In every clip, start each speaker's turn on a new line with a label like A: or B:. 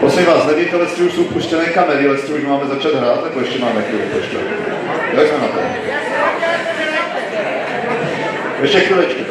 A: Prosím vás, nevíte, jestli už jsou puštěné kamery, jestli už máme začít hrát, nebo ještě máme chvíli ještě? Jak jsme na to? Ještě chvíličku.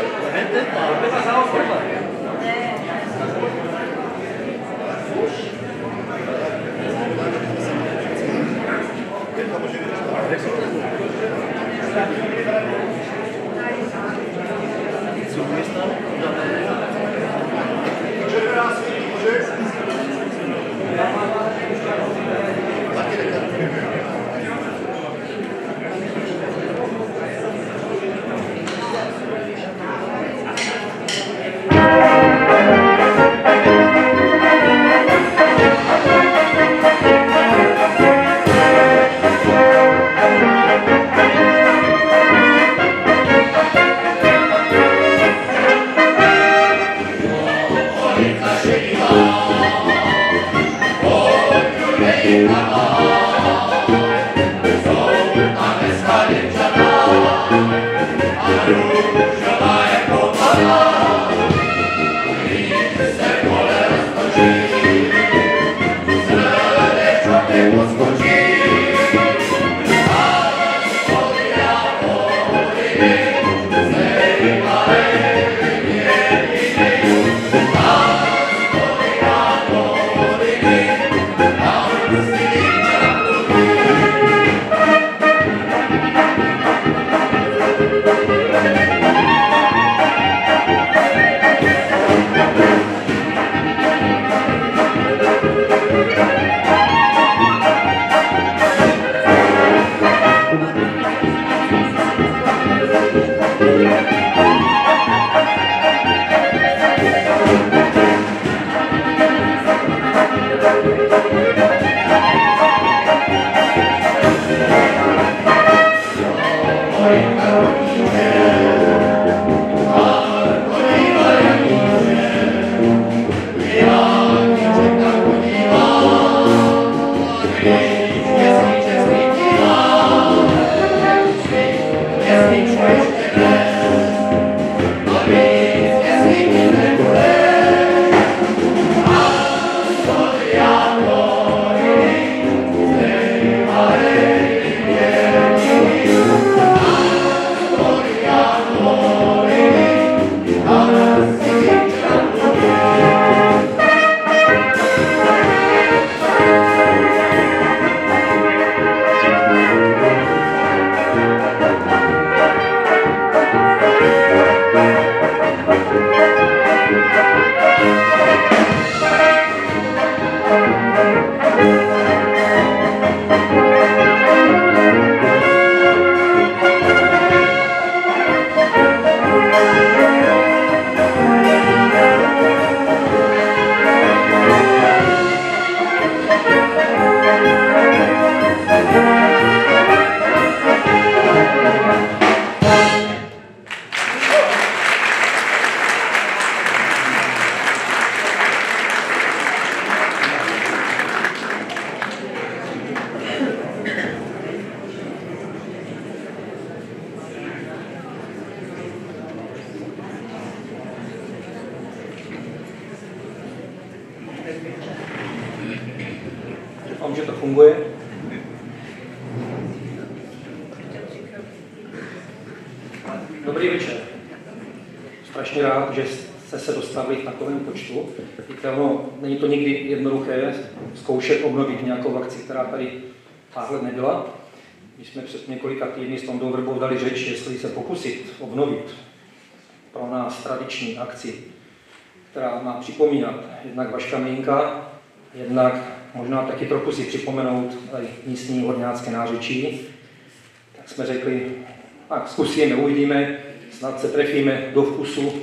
B: Zkusíme, uvidíme, snad se trefíme do vkusu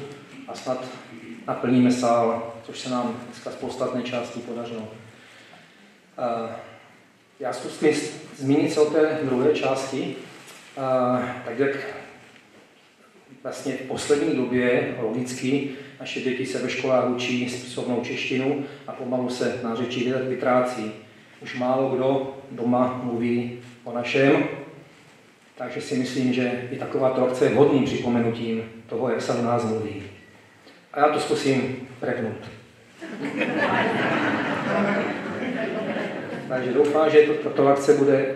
B: a snad naplníme sál, což se nám dneska z podstatné části podařilo. Já zkusím zmínit se o té druhé části, tak jak vlastně v poslední době logicky naše děti se ve školách učí spisovnou češtinu a pomalu se na řeči vytrácí. Už málo kdo doma mluví o našem, takže si myslím, že i takováto akce je vhodným připomenutím toho, jak se o nás mluví. A já to zkusím prepnout. Takže doufám, že tato akce bude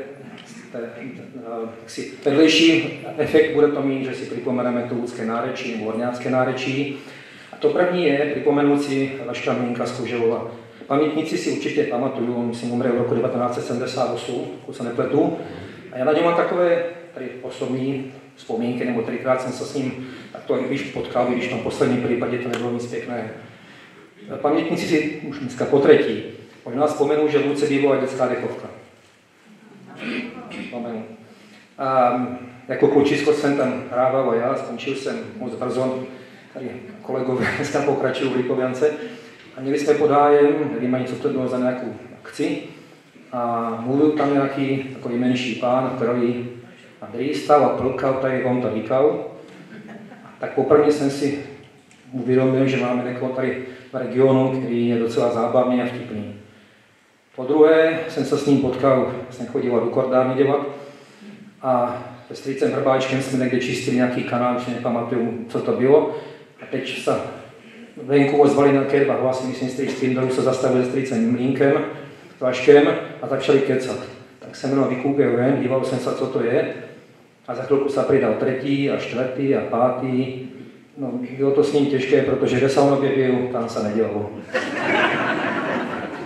B: si vedlejší efekt bude to mít, že si připomeneme to ľudské nárečí nebo horňácké nárečí. A to první je připomenout si Vaška Minka z Koželova. Pamětníci si určitě pamatují, on myslím umřel v roku 1978, pokud se nepletu. A já na něm mám takové tady osobní vzpomínky, nebo třikrát jsem se s ním takto, když potkal, když v tom posledním případě to nebylo nic pěkného. Pamětníci si už dneska po třetí, možná vzpomenou, že v Luce bývala dětská dechovka. Vzpomenu. A jako klučisko jsem tam hrával já, skončil jsem moc brzo, tady kolegové dneska pokračují v Lipoviance. A měli jsme podájem, nevím ani, co to bylo za nějakou akci, a mluvil tam nějaký takový menší pán, který Andrej stal a plkal, tak jak on to říkal. Tak poprvé jsem si uvědomil, že máme někoho tady v regionu, který je docela zábavný a vtipný. Po druhé jsem se s ním potkal, jsem chodil do kordárny dělat a se strýcem Hrbáčkem jsme někde čistili nějaký kanál, už nepamatuju, co to bylo. A teď se venku ozvali nějaké dva hlasy, myslím, z Spindlu se zastavili s strýcem Mlínkem, Vaškem a začali kecat. Tak jsem jenom vykoukal ven, díval jsem se, co to je. A za chvilku se přidal třetí a čtvrtý a pátý. No, bylo to s ním těžké, protože kde on objevil, tam se nedělalo.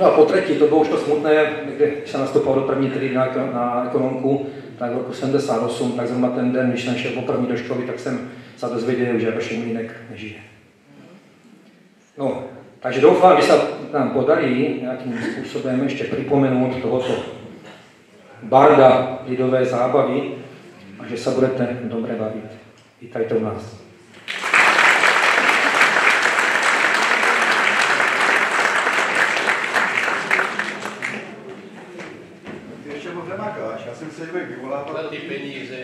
B: No a po třetí, to bylo už to smutné, když jsem nastupoval do první třídy na, na ekonomku, tak v roku 78, tak zrovna ten den, když jsem šel poprvé do školy, tak jsem se dozvěděl, že Vašek Mlínek nežije. No, takže doufám, že se nám podarí nějakým způsobem ještě připomenout tohoto barda lidové zábavy a že se budete dobře bavit. Vítajte u nás.
A: Já jsem se vyvolával.
C: ty peníze.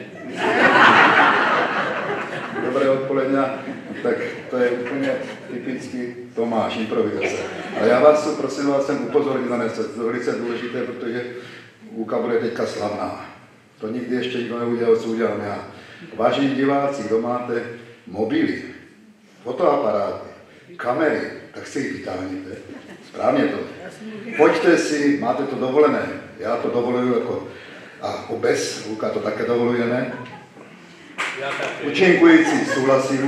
A: Dobré odpoledne, tak to je úplně typický Tomáš, improvizace. A já vás prosím vás sem upozornit na něco, to je velice důležité, protože úka bude teďka slavná. To nikdy ještě nikdo neudělal, co udělám já. Vážení diváci, kdo máte mobily, fotoaparáty, kamery, tak si jich vytáhněte. Správně to. Pojďte si, máte to dovolené. Já to dovoluju jako a obec, Luka to také dovolujeme. Učinkující souhlasí,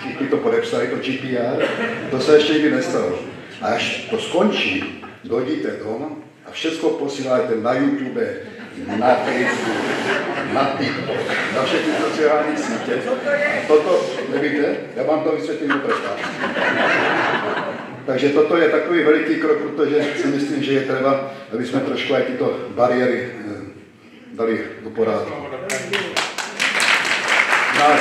A: všichni to podepsali, to GPR, to se ještě nikdy nestalo. A až to skončí, dojdíte dom a všechno posíláte na YouTube, na Facebook, na TikTok, na všechny sociální sítě. Toto, nevíte, já vám to vysvětlím do Takže toto je takový veliký krok, protože si myslím, že je třeba, aby jsme trošku aj tyto bariéry dali do pořádku. Náš,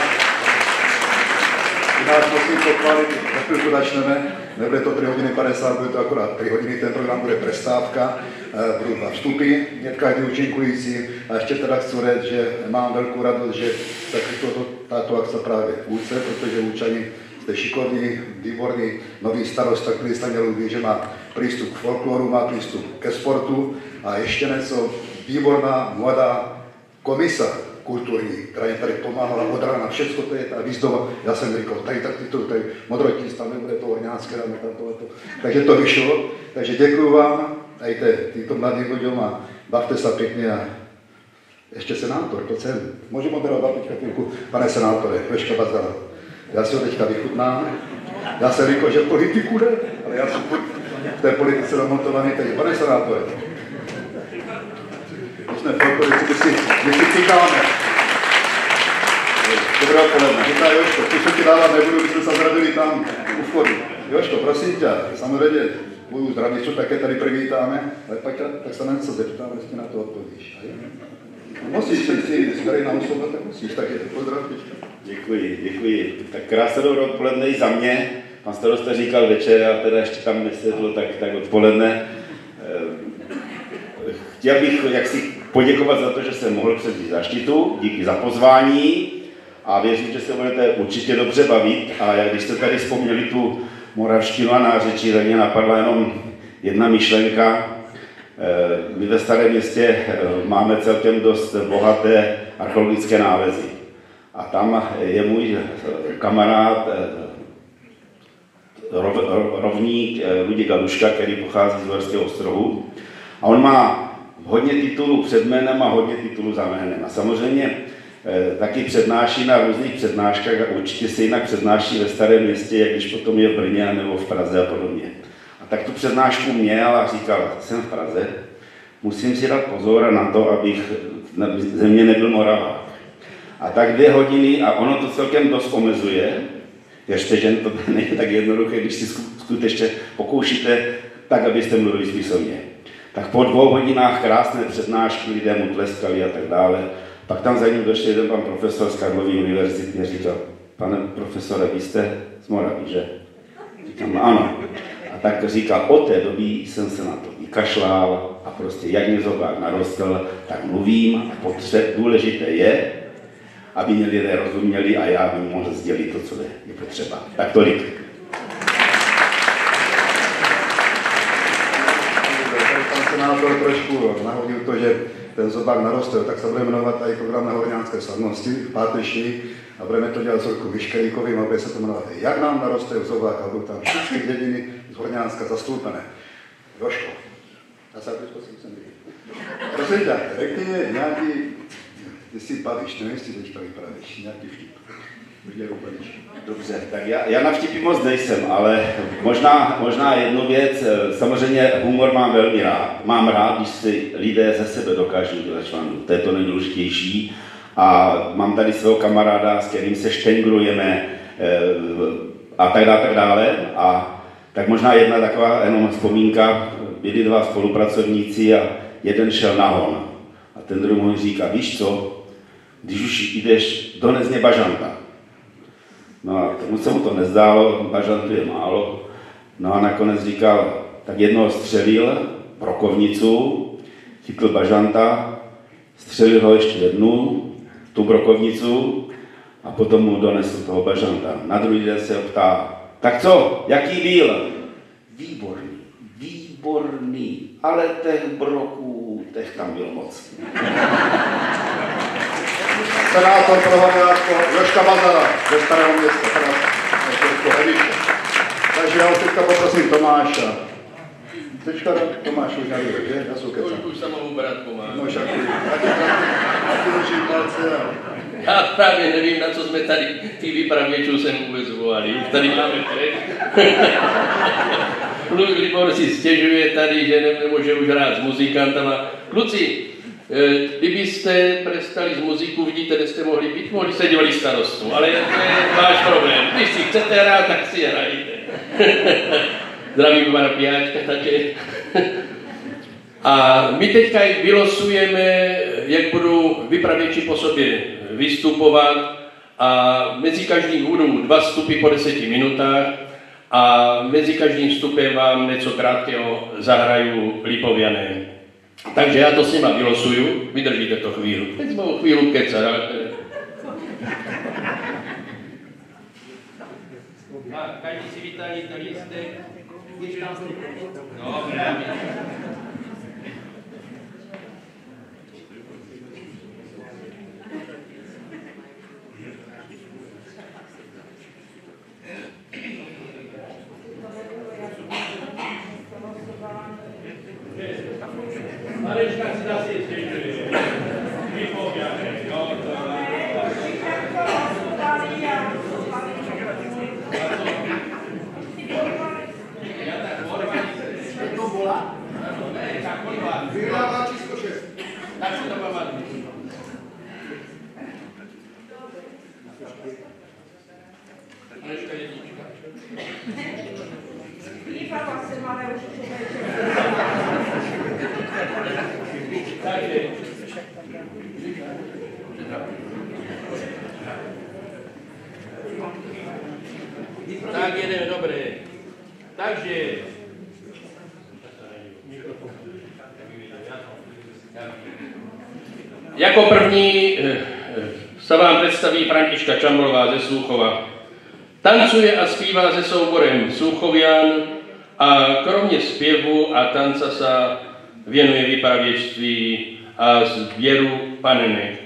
A: nás musím pochválit, za chvilku začneme, nebude to 3 hodiny 50, bude to akorát 3 hodiny, ten program bude přestávka, budou dva vstupy, hnedka ty účinkující a ještě teda chci říct, že mám velkou radost, že se to, tato akce právě v Úce, protože Účani jste šikovní, výborný, nový starosta, který jste měl že má přístup k folkloru, má přístup ke sportu. A ještě něco, výborná mladá komisa kulturní, která jim tady pomáhala od rána, všechno to je ta výzdova. Já jsem říkal, tady tak to, tady modrotí, tam nebude to ohňácké, tam to. Takže to vyšlo. Takže děkuji vám, dajte tyto mladým lidem a bavte se pěkně a ještě senátor, to jsem. Můžu moderovat teďka chvilku, pane senátore, Veška Bazara. Já si ho teďka vychutnám. Já jsem říkal, že politiku ne, ale já jsem v té politice namontovaný teď. Pane senátore, jsme folklorici, my si, si přikáme. Dobré odpoledne. Říká Joško, tu se ti dávat nebudu, my jsme se zradili tam u vchodu. Joško, prosím tě, samozřejmě budu zdravit, co také tady přivítáme, ale pak tak se na něco zeptám, jestli na to odpovíš. Musíš si si starý na osoba, tak musíš, tak je to pozdrav.
D: Děkuji, děkuji. Tak krásné dobré odpoledne i za mě. Pan starosta říkal večer a teda ještě tam nesedl, tak, tak odpoledne. Chtěl bych jaksi poděkovat za to, že jsem mohl převzít zaštitu, díky za pozvání a věřím, že se budete určitě dobře bavit. A když jste tady vzpomněli tu moravštinu a nářečí, tak mě napadla jenom jedna myšlenka. Eh, my ve Starém městě eh, máme celkem dost bohaté archeologické nálezy. A tam je můj kamarád, rovník Luděk Galuška, který pochází z Uherského ostrohu. A on má hodně titulů před jménem a hodně titulů za jménem. A samozřejmě eh, taky přednáší na různých přednáškách a určitě se jinak přednáší ve starém městě, jak když potom je v Brně nebo v Praze a podobně. A tak tu přednášku měl a říkal, jsem v Praze, musím si dát pozor na to, abych na země nebyl Moravák. A tak dvě hodiny, a ono to celkem dost omezuje, ještě, že to není tak jednoduché, když si skutečně pokoušíte tak, abyste mluvili smyslně tak po dvou hodinách krásné přednášky lidé mu tleskali a tak dále. Pak tam za ním došel jeden pan profesor z Karlovy univerzity a říkal, pane profesore, vy jste z Moravy, že? Říkám, no ano. A tak říkal, od té doby jsem se na to vykašlal a prostě jak mě zobák narostl, tak mluvím a potře- důležité je, aby mě lidé rozuměli a já bych mohl sdělit to, co je potřeba. Tak tolik.
A: Senátor trošku nahodil to, že ten zobák narostl, tak se bude jmenovat i program na Horňánské slavnosti v páteční a budeme to dělat celku vyškelíkovým a bude se to jmenovat Jak nám naroste zobák a budou tam všechny dědiny z Horňánska zastoupené. Joško, já se prosím jsem Prosím tě, řekni nějaký, si bavíš, nevím, jestli teďka vypravíš, nějaký vtip.
D: Dobře, tak já, já na vtipy moc nejsem, ale možná, možná jednu věc, eh, samozřejmě humor mám velmi rád. Mám rád, když si lidé ze sebe dokážou dělat članu, to je to nejdůležitější. A mám tady svého kamaráda, s kterým se štengrujeme eh, a tak dále, tak dále. A tak možná jedna taková jenom vzpomínka, byli dva spolupracovníci a jeden šel na hon. A ten druhý mu říká, víš co, když už jdeš, dones mě bažanta. No a tomu se mu to nezdálo, bažantů je málo. No a nakonec říkal, tak jednoho střelil, brokovnicu, chytl bažanta, střelil ho ještě jednu, tu brokovnicu a potom mu donesl toho bažanta. Na druhý den se ho ptá, tak co, jaký byl? Výborný, výborný, ale těch broků, těch tam bylo moc.
A: Senátor pro Horňácko Joška Bazara ze Starého města, Takže já už teďka poprosím Tomáša. Teďka Tomáš už neví, že? Já jsou kecam.
C: Už se mohu brát pomáhat.
A: No však, taky držím palce a...
C: Já právě nevím, na co jsme tady ty vypravěčů sem vůbec volali. Tady máme. Plus Libor si stěžuje tady, že nemůže už hrát s muzikantama. Kluci, Eh, kdybyste prestali z muziku, vidíte, kde jste mohli být, mohli se dělali starostu, ale to je váš problém. Když si chcete hrát, tak si hrajte. Zdravím pana Pijáčka také. A my teďka vylosujeme, jak budou vypravěči po sobě vystupovat a mezi každým budou dva vstupy po deseti minutách a mezi každým vstupem vám něco krátkého zahraju Lipoviané. Takže já to s nima vylosuju, vydržíte to chvíli. Teď jsme o chvíli kecat, ale... Každý si vytají ten lístek. Mareczka si zase stěžuje. Vypovědne, no to Já tak vorvať. To bola? Ne, tak vorvať.
A: Vyhrává číslo 6.
C: Tak si to pamatuj. Marečka jednička.
E: Dívala jsem, ale už
C: Takže. Tak jedeme, dobré. Takže. Jako první eh, eh, se vám představí Františka Čamrová ze Sluchova. Tancuje a zpívá se souborem Sluchovian a kromě zpěvu a tanca se věnuje vypravěčství a zběru panenek.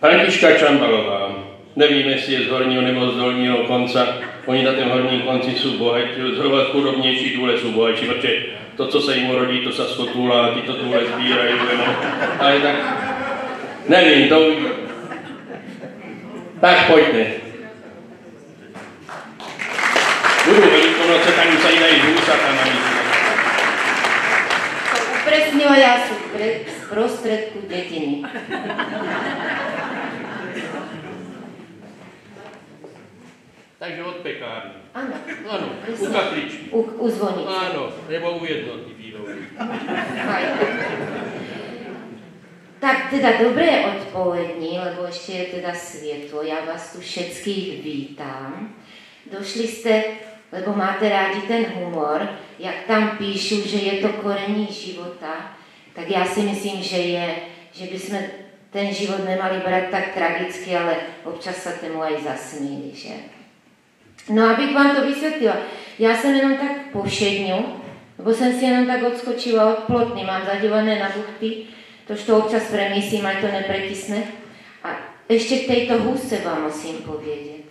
C: Františka Čambalová. Nevím, jestli je z horního nebo z dolního konce. Oni na tom horním konci jsou bohatí, zhruba chudobnější, důle jsou bohatší, protože to, co se jim rodí, to se skotůla, ty to důle sbírají, no. ale tak, nevím, to... Tak pojďte. Budu velikonoce, tam se dají hůsata na.
E: Upresnila ja sú pre, z
C: Takže od pekárny.
E: Áno,
C: Ano, u kapličky.
E: U, u zvonice.
C: Ano, nebo u jednoty výroby.
E: Aj. Tak teda dobré odpolední, lebo ešte je teda svietlo. Ja vás tu všetkých vítam. Došli ste, lebo máte rádi ten humor, jak tam píšu, že je to korení života, tak já si myslím, že je, že by sme ten život nemali brať tak tragicky, ale občas sa tomu aj zasmíli, že? No abych vám to vysvětlila, já jsem jenom tak povšedňu, lebo jsem si jenom tak odskočila od plotny, mám zadělané na buchty, tož to občas premyslím, aj to neprekysne. A ešte k tejto húse vám musím povedieť.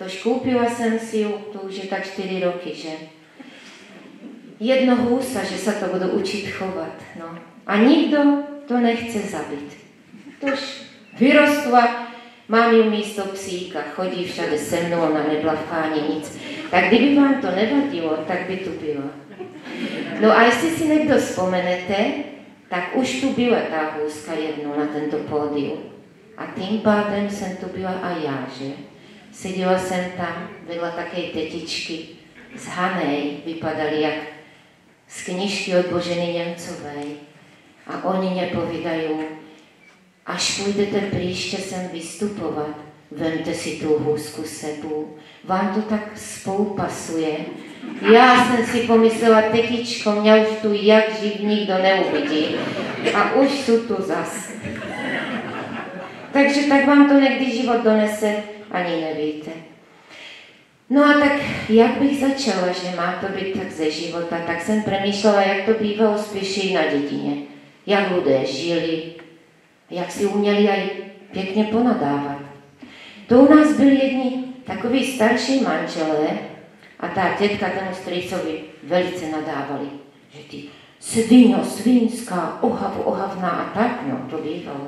E: Tož kúpila som si ju, to už je tak 4 roky, že? Jedno húsa, že sa to budú učiť chovať, no. A nikto to nechce zabiť. Tož vyrostla, mám ju místo psíka, chodí všade se mnou, ona neblavká ani nic. Tak kdyby vám to nevadilo, tak by tu byla. No a jestli si někdo vzpomenete, tak už tu byla tá húska jednou na tento pódiu. A tým pádem jsem tu byla a já, že? Seděla jsem tam, vedla také tetičky z Hanej, vypadaly jak z knižky od Boženy Němcovej. A oni mě povídají, až půjdete příště sem vystupovat, vemte si tu hůzku sebou. Vám to tak spolupasuje. Já jsem si pomyslela, tetičko, mě už tu jak živ nikdo neuvidí. A už jsou tu zas. Takže tak vám to někdy život donese, ani nevíte. No a tak jak bych začala, že má to být tak ze života, tak jsem přemýšlela, jak to bývalo spíše na dědině. Jak lidé žili, jak si uměli aj pěkně ponadávat. To u nás byli jedni takoví starší manželé a ta tětka tomu strýcovi velice nadávali, že ty sviňo, svinská, ohavu, ohavná a tak, no, to bývalo.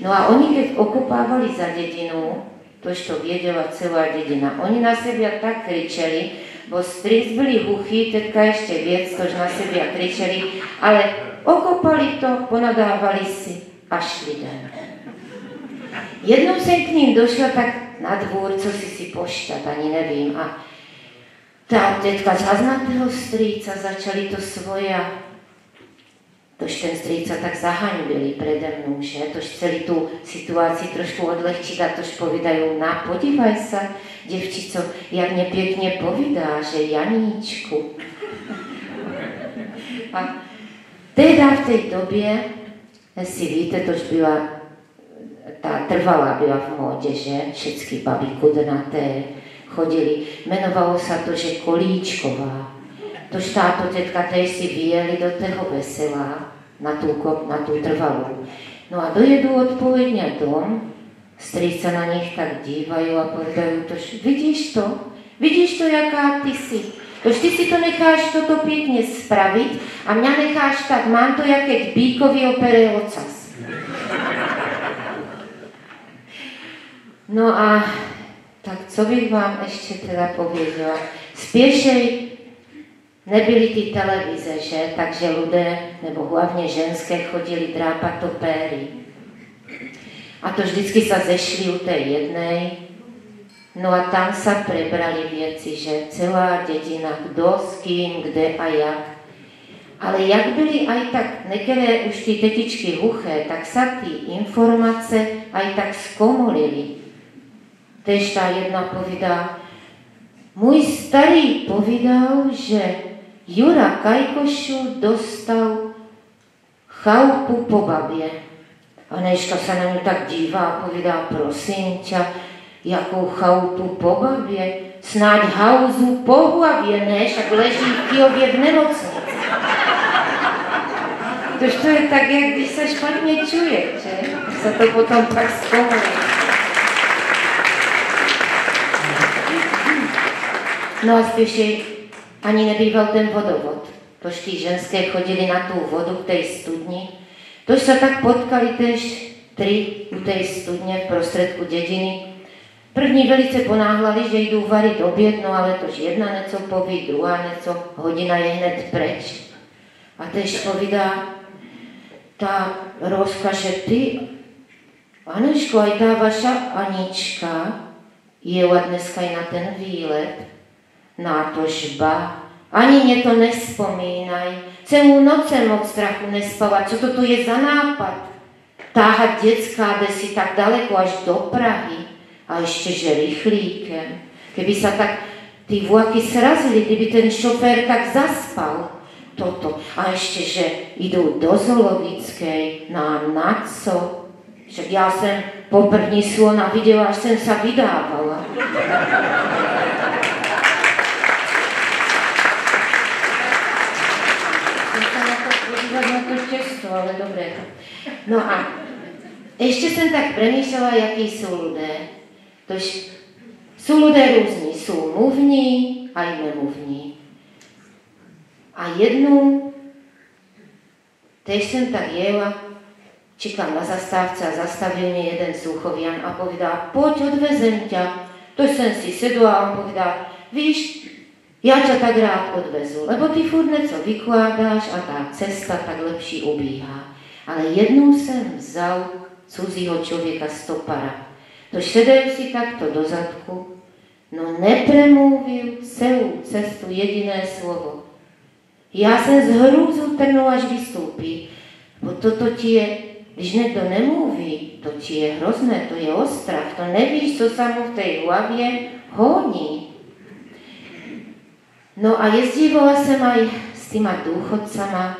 E: No a oni, keď okopávali za dedinu, tož to věděla celá dedina, oni na sebe tak kričeli, bo stric byli hluchí, teďka ještě věc, tož na sebe kričeli, ale okopali to, ponadávali si a šli den. Jednou jsem k ním došla tak na dvůr, co si si pošťat, ani nevím. A ta teďka zazna toho strýca, začali to svoje a tož ten strýca tak zahanbili prede mnou, že? Tož celý tu situaci trošku odlehčit a tož povídají, na podívaj se, děvčico, jak mě pěkně povídá, že Janíčku. A teda v té době, si víte, tož byla ta trvalá byla v módě, že všechny babi kudnaté chodili. Jmenovalo se to, že Kolíčková. Tož táto tetka tež si vyjeli do toho vesela na tu, na tu trvalou. No a dojedu odpoledně dom, strýca na nich tak dívají a povedají, tož vidíš to? Vidíš to, jaká ty jsi? Tož ty si to necháš toto pěkně spravit a mě necháš tak, mám to, jak keď bíkovi opere ocas. No a tak co bych vám ještě teda pověděla? Spěšej nebyly ty televize, že? Takže lidé, nebo hlavně ženské, chodili drápat to péry. A to vždycky se zešli u té jednej, No a tam se prebrali věci, že celá dědina, kdo s kým, kde a jak. Ale jak byly aj tak některé už ty tetičky hluché, tak se ty informace aj tak zkomolili. Tež ta jedna povídá, můj starý povídal, že Jura Kajkošu dostal chalupu po babě. A Neška se na ně tak dívá povídá, prosím tě, jakou chalupu po babě, snáď hauzu po hlavě, ne, však leží v Kijově v nemocnici. Tož to je tak, jak když se špatně čuje, že? sa to potom tak spomenú. No a spíš ani nebýval ten vodovod. Tož ženské chodili na tú vodu k tej studni. Tož sa tak potkali tež tri u tej studne v prostredku dediny. První velice ponáhlali, že idú variť oběd, no ale tož jedna neco poví, druhá neco, hodina je hned preč. A tež povídá tá Roska, že ty, Aneško, aj tá vaša Anička jela dneska aj na ten výlet. Na to žba, ani mě to nespomínaj. Celou noc jsem od strachu nespala. Co to tu je za nápad? Táhat dětská si tak daleko až do Prahy a ještě že rychlíkem. Keby se tak ty vlaky srazili, kdyby ten šofér tak zaspal toto. A ještě, že jdou do zoologické, na na co? Však já jsem poprvní slona viděla, až jsem se vydávala. na to těsto, ale dobré. No a ještě jsem tak přemýšlela, jaký jsou lidé. Tož jsou lidé různí, jsou mluvní a i nemluvní. A jednou, tež jsem tak jela, čekám na zastávce a zastavil mě jeden sluchovian a povedal, pojď, odvezem tě. To jsem si sedla a povedal, víš, já tě tak rád odvezu, lebo ty furt něco vykládáš a ta cesta tak lepší ubíhá. Ale jednou jsem vzal cuzího člověka stopara. To sedel si takto do zadku, no nepremluvil celou cestu jediné slovo. Já jsem z hrůzu trnul, až vystoupí. Bo toto ti je, když někdo nemluví, to ti je hrozné, to je ostrach, to nevíš, co se mu v té hlavě honí. No a jezdívala jsem aj s týma důchodcama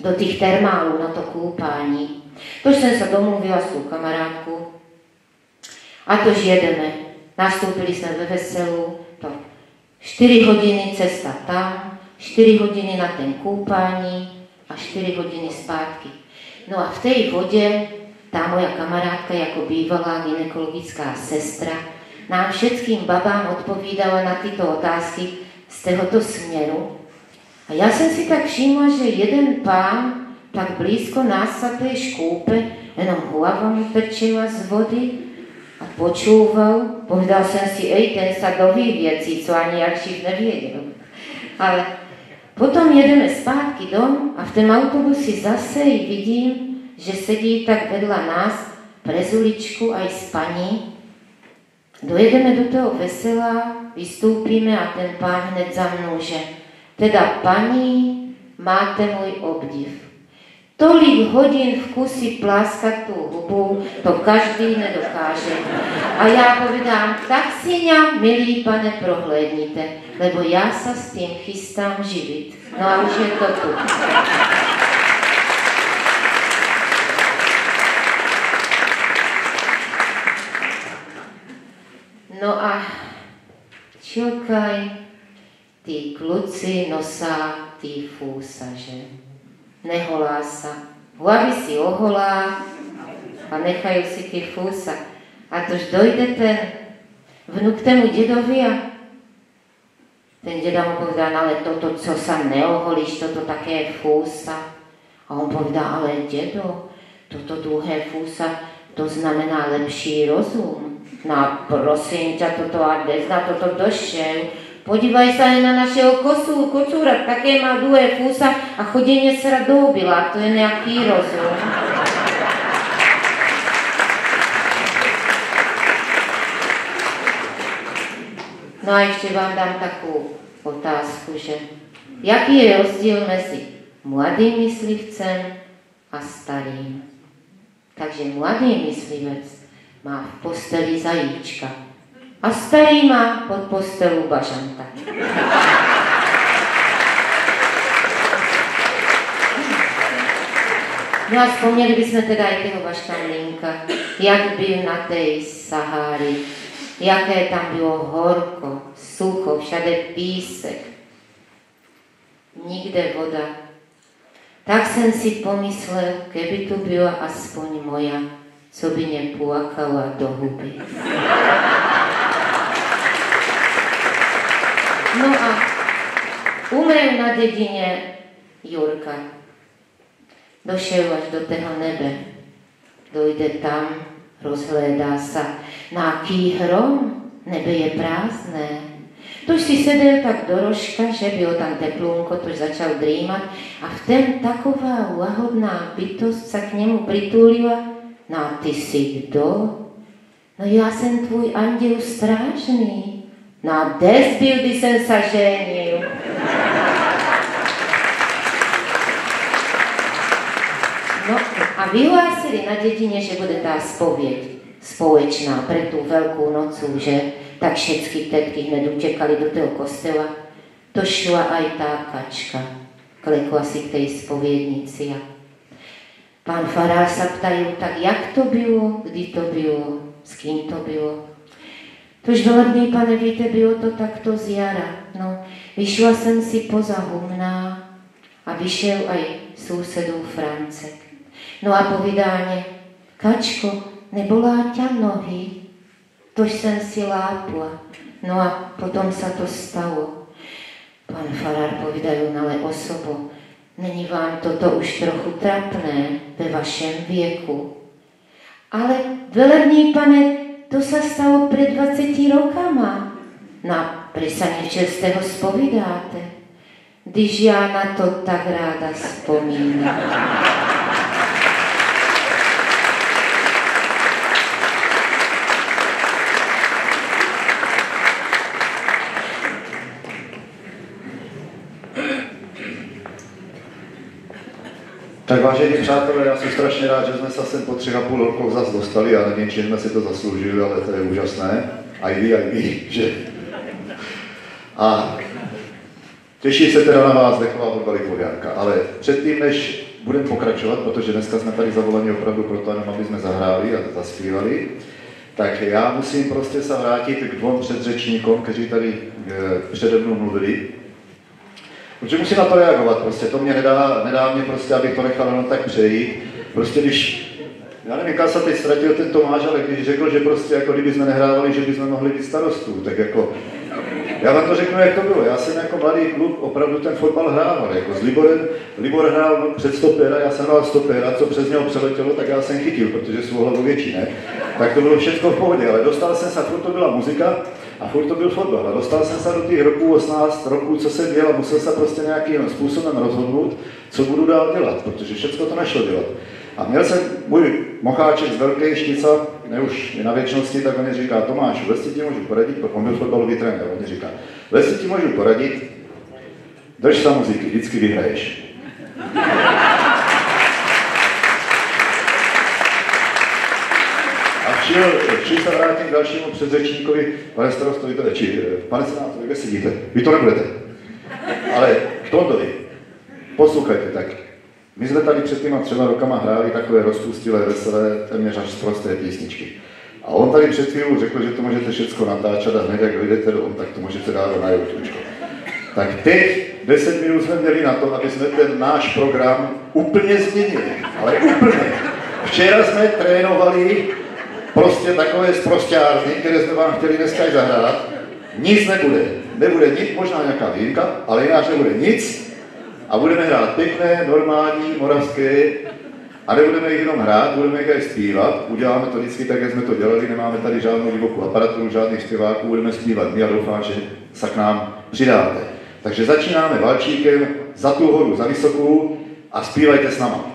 E: do těch termálů na to koupání. Tož jsem se domluvila s tou kamarádkou. A tož jedeme. Nastoupili jsme ve veselu, to 4 hodiny cesta tam, 4 hodiny na ten koupání a 4 hodiny zpátky. No a v té vodě ta moja kamarádka jako bývalá ginekologická sestra nám všetkým babám odpovídala na tyto otázky z tohoto směru. A já jsem si tak všimla, že jeden pán tak blízko nás sa té škoupe, jenom hlava mu trčila z vody počúval. Povedal jsem si, ej, ten sa doví věcí, co ani jak živ nevěděl. Ale potom jedeme zpátky dom a v tom autobusi zase vidím, že sedí tak vedla nás prezuličku aj s paní. Dojedeme do toho vesela, vystoupíme a ten pán hned za mnou, že teda paní, máte můj obdiv. Tolik hodin v kusi pláskat tu hubu, to každý nedokáže. A já povedám, tak si mě, milý pane, prohlédnite, lebo já se s tím chystám živit. No a už je to tu. No a čilkaj, tí kluci nosá tí fúsa, že? Neholá sa. Hlavy si oholá a nechajú si tí fúsa. A tož dojde ten vnuk tému dedovi a ten deda mu povedal, ale toto, co sa neoholíš, toto také fúsa. A on povedal, ale dedo, toto dlhé fúsa, to znamená lepší rozum. No prosím ťa, toto a dnes na toto došel. Podívaj sa aj na našeho kosu, kocúra, také má dlhé fúsa a chodenie sa do obila, to je nejaký rozum. No a ešte vám dám takú otázku, že jaký je rozdíl mezi mladým myslivcem a starým? Takže mladý myslivec má v posteli zajíčka a starý má pod postelou bažanta. No a vzpomněli bychom teda i toho Vaštamlínka, jak byl na té Sahári, jaké tam bylo horko, sucho, všade písek, nikde voda. Tak jsem si pomyslel, keby tu byla aspoň moja co by neplakala do huby. No a umrel na dedine Jurka. Došel až do toho nebe. Dojde tam, rozhlédá. Na aký hrom? Nebe je prázdné. Tož si sedel tak do rožka, že bylo tam teplúnko, tož začal drýmať a v ten taková lahodná bytosť sa k nemu pritúlila. No ty si kdo? No ja som tvůj anděl strážný. No a des byl, kdy jsem sa ženil. No a vyhlásili na dedine, že bude tá spověď společná pre tú veľkú nocu, že tak všetky tetky hned utekali do toho kostela. To šla aj tá kačka. Klekla si k tej spoviednici a pán farár sa ptajú, tak jak to bylo, kdy to bylo, s kým to bylo. Tož doledný, pane, víte, bylo to takto z jara. No, vyšla jsem si poza humná a vyšel aj sousedů Francek. No a povídáně, Kačko, nebolá ťa nohy? Tož jsem si lápla. No a potom sa to stalo. Pán farár povídajú, ale osobo, není vám toto už trochu trapné ve vašem věku. Ale velerný pane, to sa stalo pred 20 rokama. Na prisa nečestého spovídáte, když já na to tak ráda vzpomínám.
A: Tak vážení přátelé, já jsem strašně rád, že jsme se sem po třech a půl roku zase dostali. Já nevím, či jsme si to zasloužili, ale to je úžasné. A i vy, a i vy, že? A těší se teda na vás dechová hudba Lipovianka. Ale předtím, než budeme pokračovat, protože dneska jsme tady zavolani opravdu proto, jenom aby jsme zahráli a zaspívali, tak já musím prostě se vrátit k dvou předřečníkům, kteří tady e, přede mnou mluvili. Protože musím na to reagovat, prostě to mě nedá, nedá mě prostě, abych to nechal jenom tak přejít. Prostě když, já nevím, se teď ztratil ten Tomáš, ale když řekl, že prostě jako kdyby jsme nehrávali, že bychom mohli být starostů, tak jako, já vám to řeknu, jak to bylo. Já jsem jako mladý kluk opravdu ten fotbal hrával, jako s Liborem, Libor hrál před stopera, já jsem hrál stopera, co přes něho přeletělo, tak já jsem chytil, protože jsou hlavu větší, ne? Tak to bylo všechno v pohodě, ale dostal jsem se, to byla muzika, a furt to byl fotbal. A dostal jsem se do těch roků, 18 roků, co jsem dělal, musel se prostě nějakým způsobem rozhodnout, co budu dál dělat, protože všechno to nešlo dělat. A měl jsem můj mocháček z Velké Štica, ne už na věčnosti, tak on mi říká, Tomáš, ve ti můžu poradit, protože on byl fotbalový trenér, on mi říká, ve ti můžu poradit, drž se muziky, vždycky vyhraješ. Přijel se vrátím k dalšímu předřečníkovi, pane starostovi, či pane senátore, kde sedíte? Vy to nebudete. Ale k Tondovi, poslouchejte tak. My jsme tady před těma třema rokama hráli takové rozpustilé, veselé, téměř až prosté písničky. A on tady před chvílou řekl, že to můžete všechno natáčet a hned jak dojdete dom, tak to můžete dát na YouTube. Tak teď 10 minut jsme měli na to, aby jsme ten náš program úplně změnili. Ale úplně. Včera jsme trénovali prostě takové zprostěrny, které jsme vám chtěli dneska zahrát. Nic nebude. Nebude nic, možná nějaká výjimka, ale jinak nebude nic. A budeme hrát pěkné, normální, moravské. A nebudeme jich jenom hrát, budeme jich zpívat. Uděláme to vždycky tak, jak jsme to dělali. Nemáme tady žádnou divokou aparaturu, žádných zpěváků. Budeme zpívat my a doufám, že se k nám přidáte. Takže začínáme valčíkem za tu horu, za vysokou a zpívajte s náma.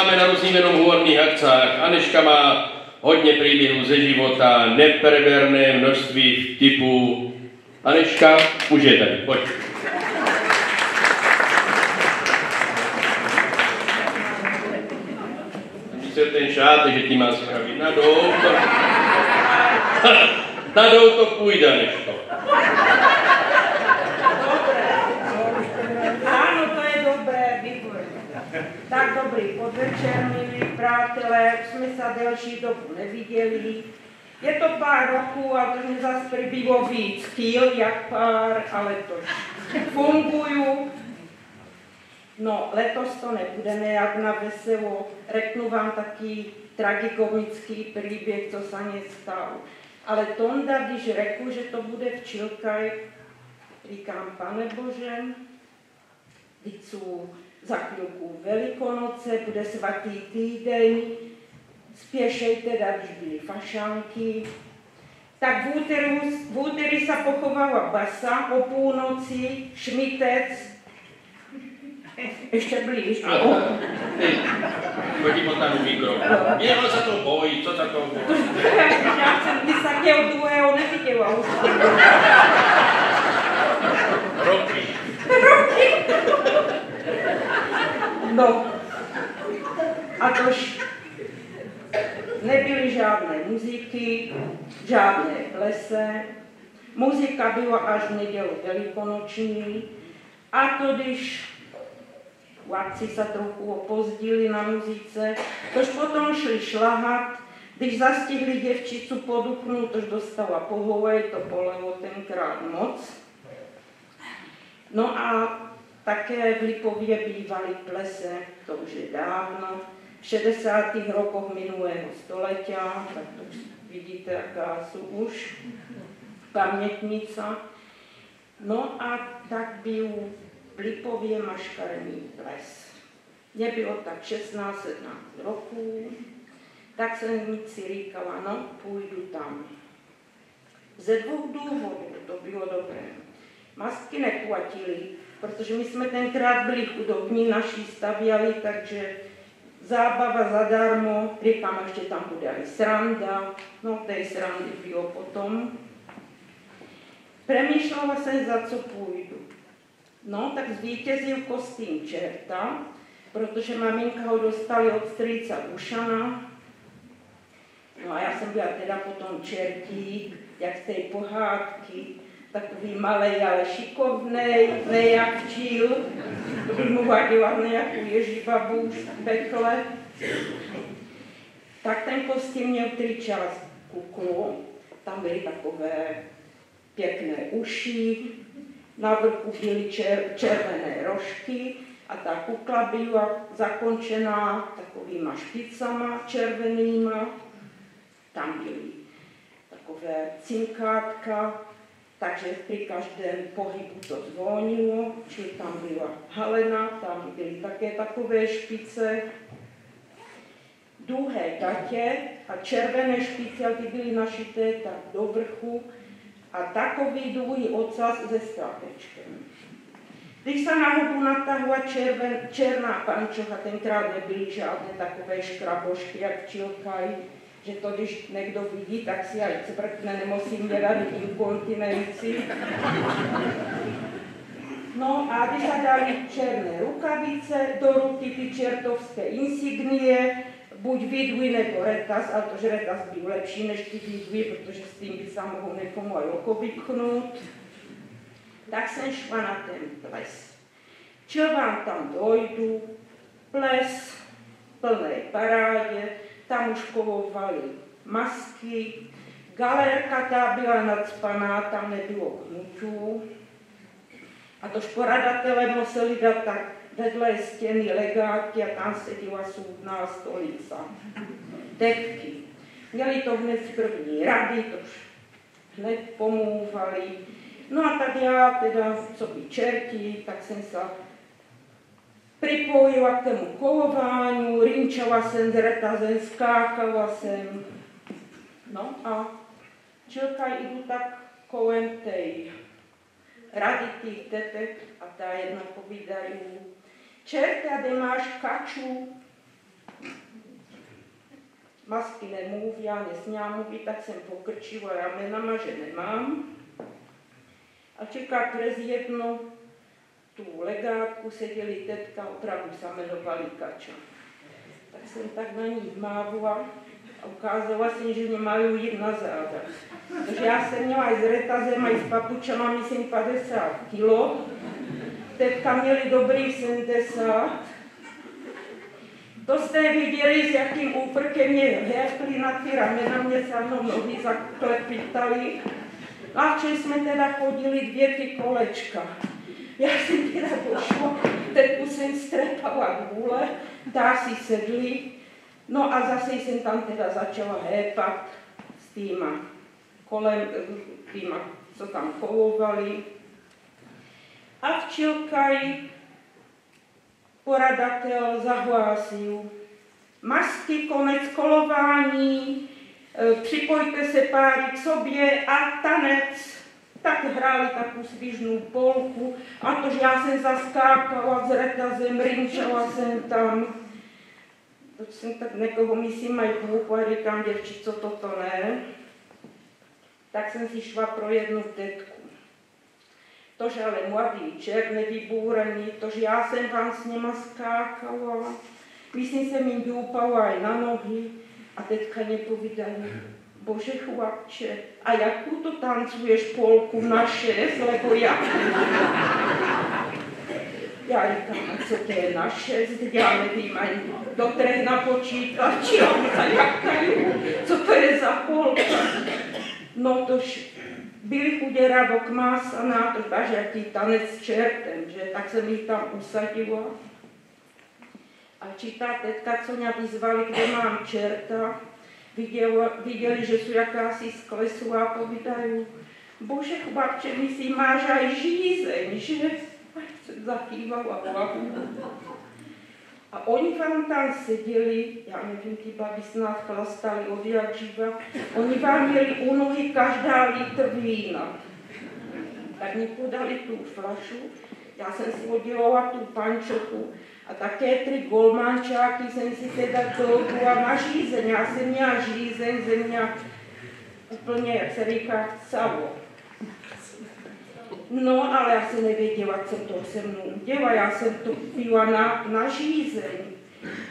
C: Potkáváme na různých jenom hůrných akcách. Aneška má hodně příběhů ze života, nepreberné množství typů. Aneška, už je tady, pojď. Myslel ten šátek, že ti má spravit na dou, to... na dou to půjde, Aneško.
F: Áno, to je dobré, výborně. Tak podvečer, milí přátelé, jsme se delší dobu neviděli. Je to pár roků a to mě zase přibývalo víc kýl, jak pár, ale to funguju. No, letos to nebude nejak na veselo. Řeknu vám taký tragikomický příběh, co se mě stalo. Ale Tonda, když řekl, že to bude v Čilkaj, říkám, pane Bože, Teď jsou za chvilku Velikonoce, bude svatý týden, spěšejte, když byly fašanky. Tak v úteru, v úterý se pochovala basa o půlnoci, šmitec, ještě blíž.
C: Ty, pojď po tam mikrofon. Je, on se to bojí, co se to bojí?
F: Já jsem by se těho druhého neviděla.
C: Roky.
F: No, a tož nebyly žádné muziky, žádné plese, muzika byla až v nedělu velikonoční, a to když Vládci se trochu opozdili na muzice, tož potom šli šlahat, když zastihli děvčicu po duchnu, tož dostala pohovej, to polelo tenkrát moc. No a také v Lipově bývaly plese, to už je dávno, v 60. rokoch minulého století, tak to vidíte, jaká jsou už pamětnice. No a tak byl v Lipově maškarní ples. Mně bylo tak 16-17 roků, tak jsem si říkala, no půjdu tam. Ze dvou důvodů to bylo dobré. Masky neplatili, protože my jsme tenkrát byli chudobní, naši stavěli, takže zábava zadarmo, říkám, ještě tam bude i sranda, no té srandy bylo potom. Přemýšlela jsem, za co půjdu. No, tak zvítězil kostým čerta, protože maminka ho dostali od strýca Ušana. No a já jsem byla teda potom čertík, jak z té pohádky, takový malý, ale šikovný, nejak číl. Mohla dělat nějakou ježibabu už v pekle. Tak ten kostým měl tři část kuklu, tam byly takové pěkné uši, na vrchu byly čer, červené rožky a ta kukla byla zakončená takovýma špicama červenýma. Tam byly takové cinkátka, takže při každém pohybu to zvonilo, čili tam byla halena, tam byly také takové špice, dlouhé gatě a červené špice, ty byly našité tak do vrchu a takový dlouhý ocas se státečkem. Když se na hubu natahla červen, černá pančocha, tenkrát nebyly žádné takové škrabošky, jak čilkaj, že to, když někdo vidí, tak si aj cvrkne, nemusím dělat inkontinenci. No a když sa dali černé rukavice, do ruky ty čertovské insignie, buď vidvy nebo retas, ale to, že retas byl lepší než ty vidvy, protože s tím by se mohl někomu aj oko vypchnout. Tak jsem šla na ten ples. Čo vám tam dojdu, ples, plné parádě, tam už kovovali masky, galerka ta byla nadspaná, tam nebylo knutů. A to poradatelé museli dát tak vedle stěny legáky a tam seděla soudná stolica. Tetky. Měli to hned z první rady, to hned pomůvali. No a tak já teda, co by čerti, tak jsem se pripojila k tomu kolování, rinčala jsem z retazem, skákala jsem. No a čelka jdu tak kolem tej rady těch tetek a ta jedna povídají, čerta, kde máš kaču, masky nemluví, já nesměla mluvit, tak jsem pokrčila ramenama, že nemám. A čeká přes jedno tu legátku seděli tetka, opravdu se jmenovali Kača. Tak jsem tak na ní mávla a ukázala jsem, že mě mají jít na záda. Protože já jsem měla i s retazem, i s papučama, myslím 50 kilo. Teďka měli dobrý 70. To jste viděli, s jakým úprkem mě hepli na ty ramena, mě se mnou nohy zaklepitali. A jsme teda chodili dvě ty kolečka. Já jsem teda došla, teď jsem strepala hůle, dá si sedli, no a zase jsem tam teda začala hépat s týma kolem, týma, co tam kolovali. A včilkaj poradatel zahlásil, masky, konec kolování, e, připojte se páry k sobě a tanec tak hráli takovou svížnou polku a to, že já jsem zaskákala s retazem, rinčala jsem tam. To jsem tak někoho myslím, mají hlupo a říkám, děvči, co toto ne. Tak jsem si šla pro jednu tetku. To, že ale mladý čer nevybúrený, to, že já jsem vám s nima skákala. Myslím, jsem jim doupala aj na nohy a teďka nepovídají, Bože chlapče, a jakou to tancuješ polku na šest, lebo já? Já říkám, co to je na šest, já nevím ani do trech na počítači, jak co to je za polka. No tož byli chudě radok más a na to, takže jaký tanec s čertem, že tak jsem jich tam usadila. A či ta tetka, co mě vyzvali, kde mám čerta, viděl, viděli, že jsou jakási sklesu a povídají, bože chlapče, my si máš aj žízeň, že? A zakývala hlavu. A oni vám tam seděli, já nevím, ty babi snad chlastali od jak živa, oni vám měli u nohy každá litr vína. Tak mi podali tu flašu, já jsem si oddělala tu pančoku a také tři golmančáky jsem si teda koupila na žízeň. Já jsem měla žízeň, jsem měla úplně, jak se říká, savo. No, ale já jsem nevěděla, co to se mnou dělá. Já jsem to pila na, na žízeň.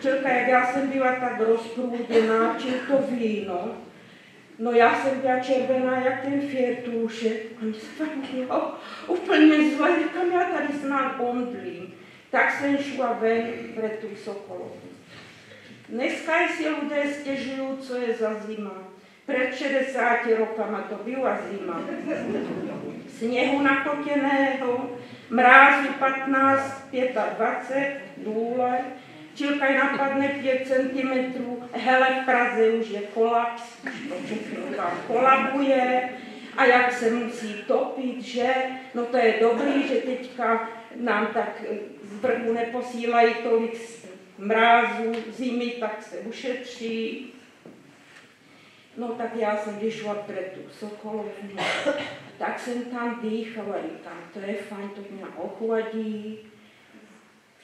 F: Čelka, jak já jsem byla tak rozprůděná, čím to víno, No já jsem byla červená jak ten fěrtůšek. A mi se tak úplně zle, říkám, já tady snad omdlím tak jsem šla ven pre tu Sokolovnu. Dneska si lidé stěžují, co je za zima. Před 60 rokama to byla zima. Sněhu nakotěného, mrázu 15, 25, důle, čilkaj napadne 5 cm, hele v Praze už je kolaps, všechno tam kolabuje, a jak se musí topit, že? No to je dobrý, že teďka nám tak z vrhu neposílají tolik mrázů, zimy, tak se ušetří. No tak já jsem vyšla před tu Sokolovnu, tak jsem tam dýchala, říkám, to je fajn, to mě ochladí.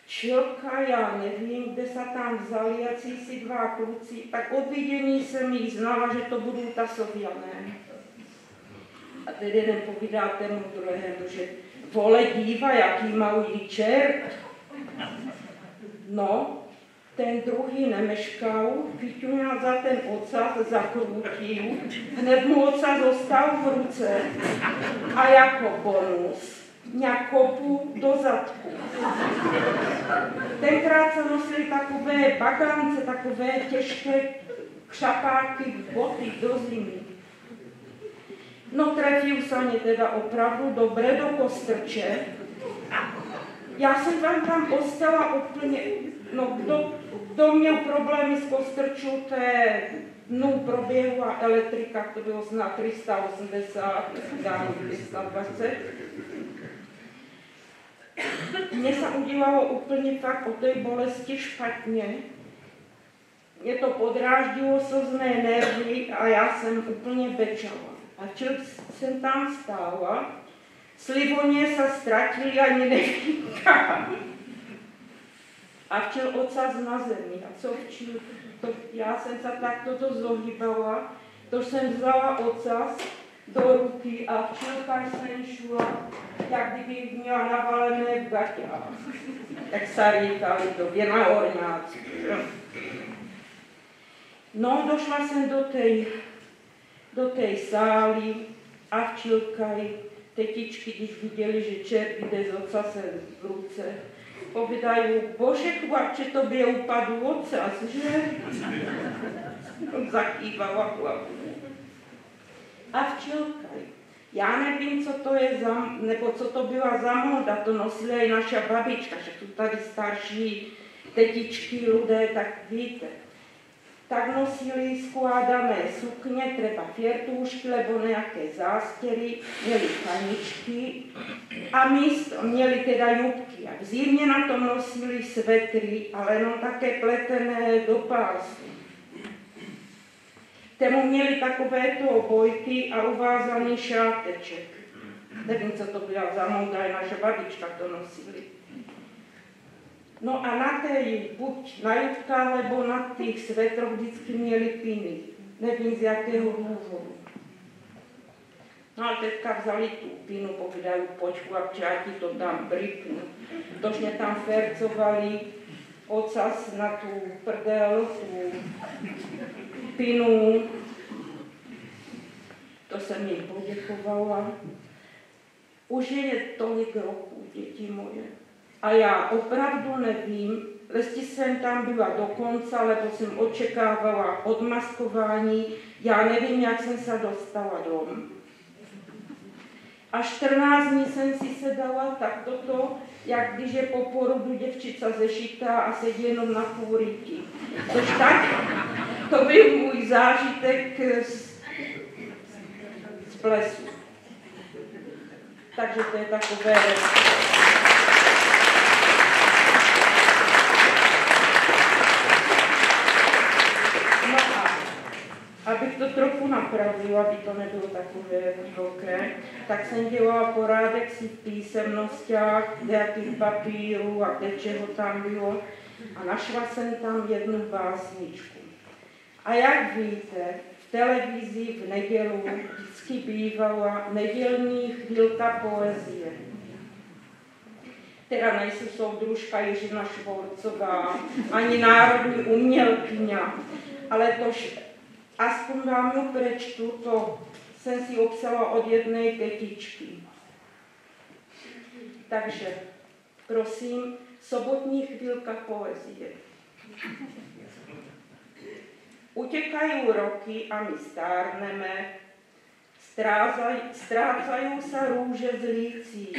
F: Čilka, já nevím, kde se tam vzali, jací si dva kluci, tak od vidění jsem jich znala, že to budou ta Sověné. A tedy jeden povídá tému druhému, že vole díva, jaký malý čert. No, ten druhý nemeškal, vyťuňal za ten ocas, zakrutil, hned mu ocas zostal v ruce a jako bonus nějak kopu do zadku. Tenkrát se nosili takové bagance, takové těžké křapáky, boty do zimy. No trefil se mě teda opravdu dobré do kostrče. Já jsem vám tam ostala úplně, no kdo, kdo měl problémy s kostrčou, té dnu proběhla elektrika, to bylo snad 380, dávno 320. Mně se udělalo úplně fakt o té bolesti špatně. Mě to podráždilo slzné nervy a já jsem úplně bečala. A čil jsem tam stála, slivoně se ztratili ani nevím kam. A včel ocas na zemi. A co včil? To, já jsem se takto to zohýbala, to jsem vzala ocas do ruky a včelka jsem šla, jak kdyby měla navalené v gaťách. Jak se říkali době na horňáci. No, došla jsem do té do té sály a včilkaj, tetičky, když viděli, že čert jde z ocasem v ruce, povídají, bože, chlapče, tobě upadl ocas, že? Zakývala hlavu. A včilkaj. Já nevím, co to je za, nebo co to byla za moda, to nosila i naša babička, že tu tady starší tetičky lidé, tak víte tak nosili skládané sukně, třeba fiertůšky nebo nějaké zástěry, měli kaničky a místo měli teda jubky. A v zimě na tom nosili svetry, ale no také pletené do pásu. Temu měli takovéto obojky a uvázaný šáteček. Nevím, co to byla za moda, naše babička to nosili. No a na té, buď na jutkách, nebo na těch svetroch vždycky měli piny. Nevím z jakého důvodu. No a teďka vzali tu pinu, povídají, pojď chlapče, já ti to tam bripnu. Tož tam fercovali ocas na tu prdel, tu pinu. To jsem jim poděkovala. Už je tolik roků, děti moje. A já opravdu nevím, jestli jsem tam byla do konce, lebo jsem očekávala odmaskování, já nevím, jak jsem se dostala dom. A 14 dní jsem si sedala tak toto, jak když je po porodu děvčica zešitá a sedí jenom na půl ryti. Což tak, to byl můj zážitek z, z plesu. Takže to je takové... abych to trochu napravila, aby to nebylo takové velké, tak jsem dělala porádek si v písemnostách, nějakých papírů a kde čeho tam bylo a našla jsem tam jednu básničku. A jak víte, v televizi v nedělu vždycky bývala nedělní chvílka poezie. Teda nejsou soudružka Jiřina Švorcová, ani národní umělkyně, ale tož aspoň vám ju prečtu, to jsem si obsala od jedné tetičky. Takže, prosím, sobotní chvílka poezie. Utěkají roky a my stárneme, ztrácají se růže z lící,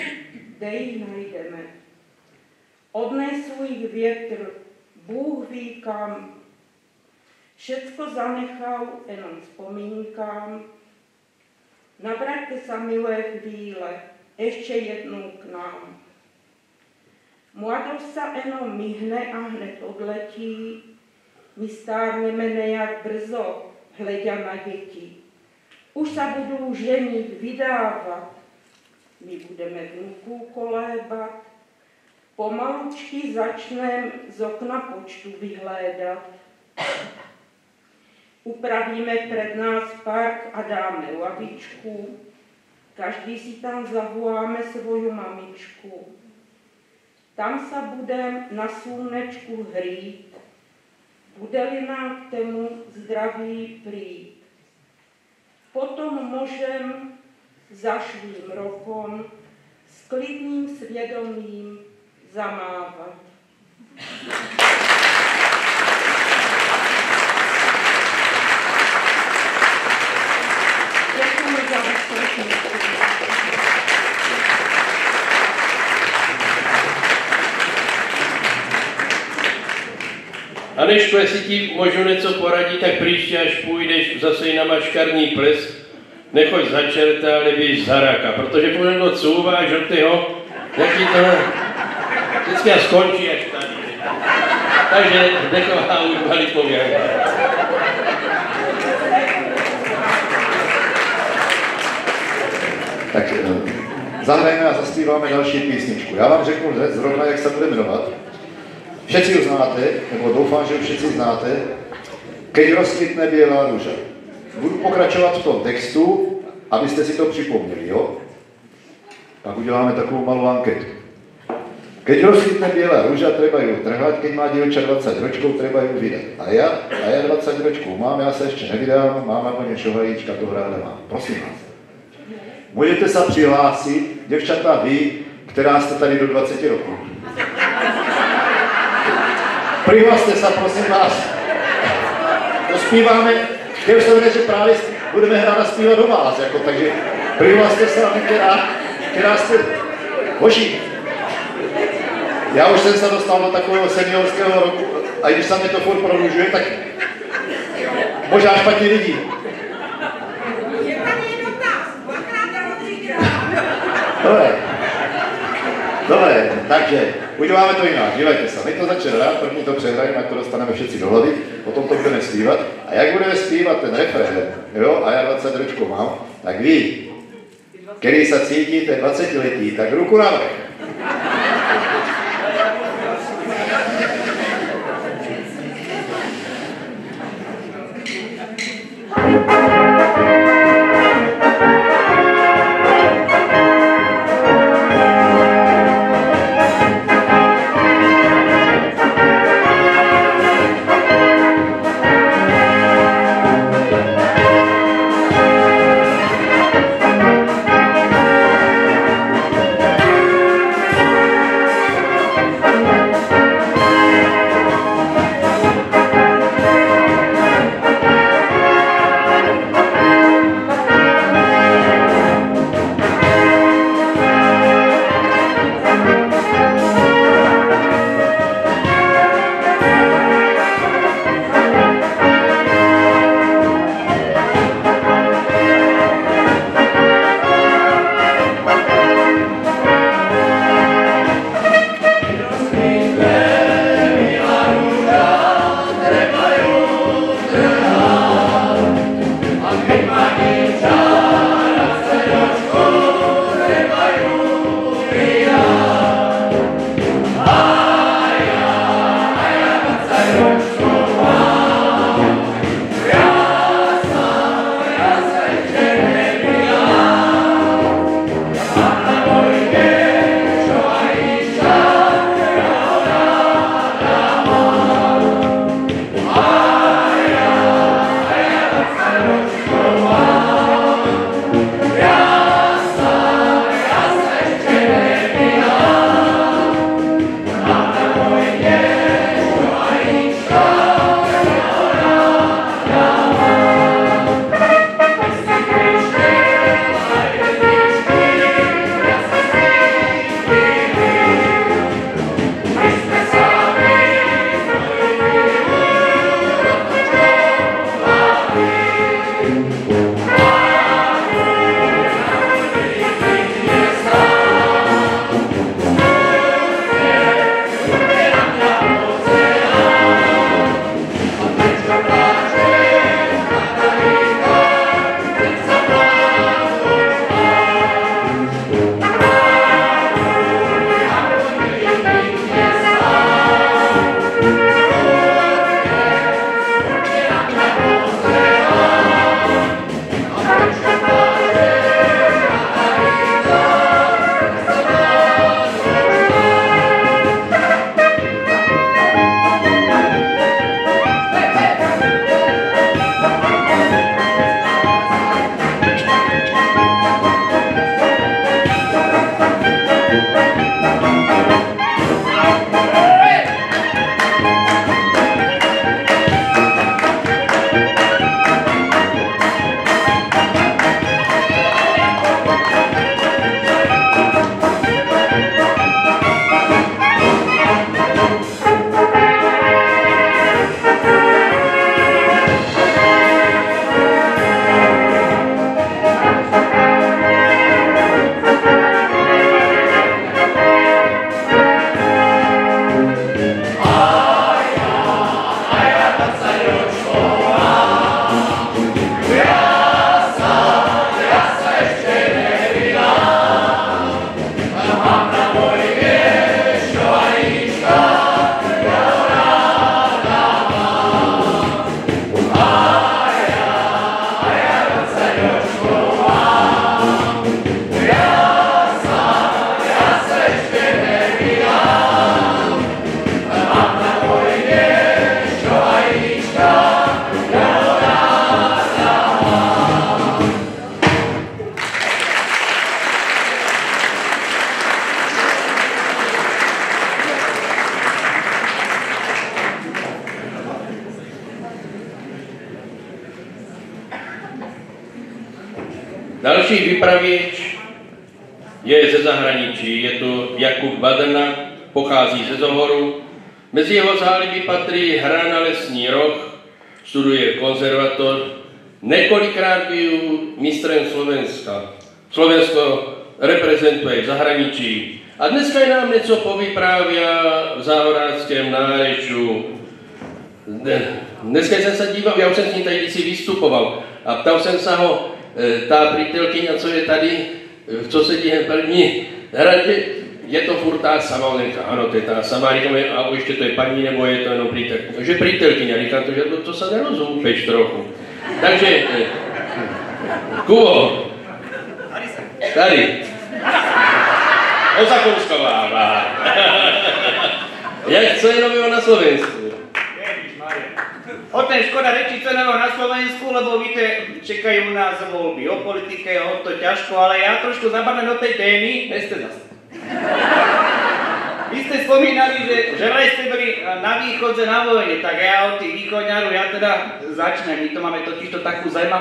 F: kde jich najdeme. Odnesu jich větr, Bůh ví kam, Všecko zanechal jenom vzpomínkám. Navraťte se, milé chvíle, ještě jednou k nám. Mladost se jenom myhne a hned odletí, my stárneme nejak brzo, hledě na děti. Už se budou ženit, vydávat, my budeme vnuků kolébat, Pomalučky začneme z okna počtu vyhlédat. Upravíme před nás park a dáme lavičku. Každý si tam zavoláme svoju mamičku. Tam se budem na slunečku hrít. Bude-li nám k tému zdraví přijít. Potom můžem za svým rokom s klidným svědomím zamávat.
C: Aneško, jestli ti můžu něco poradit, tak příště, až půjdeš zase na maškarní ples, nechoď za čerta, ale běž za raka, protože pokud to couváš od tyho, jak ti to vždycky a skončí až tady. Takže dechová už malý pověr.
A: Tak eh, zahrajeme a zaspíváme další písničku. Já vám řeknu zrovna, jak se bude jmenovat. Všetci ji znáte, nebo doufám, že ji všetci znáte. Keď rozkvitne bělá růža. Budu pokračovat v tom textu, abyste si to připomněli, jo? Pak uděláme takovou malou anketu. Keď rozkvitne bělá růža, treba ju trhať, keď má dievča 20 ročkov, treba ju vydat. A já, a já 20 ročkov mám, já se ještě nevydám, mám ako něco vajíčka, to hrále mám. Prosím vás. Můžete se přihlásit, děvčata vy, která jste tady do 20 roků. Přihlaste se, prosím vás. To zpíváme, já už jsem že právě budeme hrát a zpívat do vás, jako, takže přihlaste se, která, která jste... Hoši, já už jsem se dostal do takového seniorského roku a když se mi to furt prodlužuje, tak možná špatně vidí. Dobre. Dobre, takže uděláme to jinak. Dívejte se, my to začne hrát, první to přehrajeme, jak to dostaneme všetci do hlavy, potom to budeme zpívat. A jak budeme zpívat ten refrén, jo, a já 20 ročků mám, tak vy, který se cítíte 20 letí, tak ruku navrch.
C: Další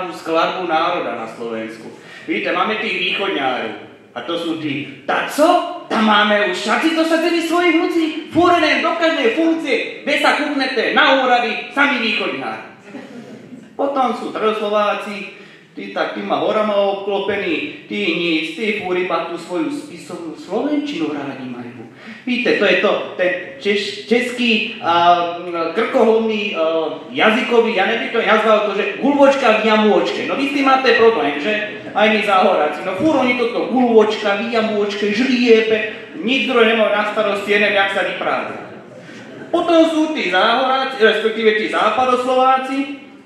G: zaujímavú skladbu národa na Slovensku. Víte, máme tých východňárov. A to sú tí, tak co? Tam máme už všetci dosadili svojich ľudí, fúrené do každej funkcie, kde sa kúknete na úrady, sami východňári. Potom sú Troslováci, tí tak týma horama obklopení, tí nic, tí fúri tú svoju spisovnú slovenčinu radi majú. Víte, to je to, ten češ, český uh, krkoholný uh, jazykový, ja neviem to nazval to, že gulvočka v jamôčke. No vy s tým máte problém, že? Aj my záhoráci. No fúr oni toto gulvočka, v jamôčke, žliebe, nič druhé nemajú na starosti, neviem, jak sa vyprázdne. Potom sú tí záhoráci, respektíve tí západoslováci,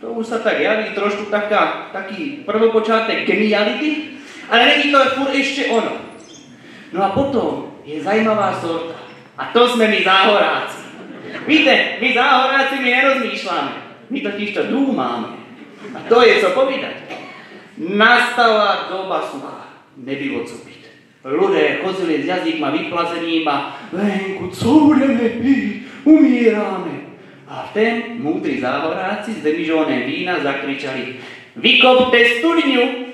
G: to už sa tak javí trošku taká, taký prvopočátek geniality, ale není to furt ešte ono. No a potom je zajímavá sorta. A to sme my záhoráci. Víte, my záhoráci my nerozmýšľame. My totiž to dúmame. A to je co povedať. Nastala doba suchá. Nebylo co piť. Ľudia chodili s jazykma vyplazeným a venku, co budeme piť? Umíráme. A v ten múdri záhoráci z demižované vína zakričali Vykopte studňu!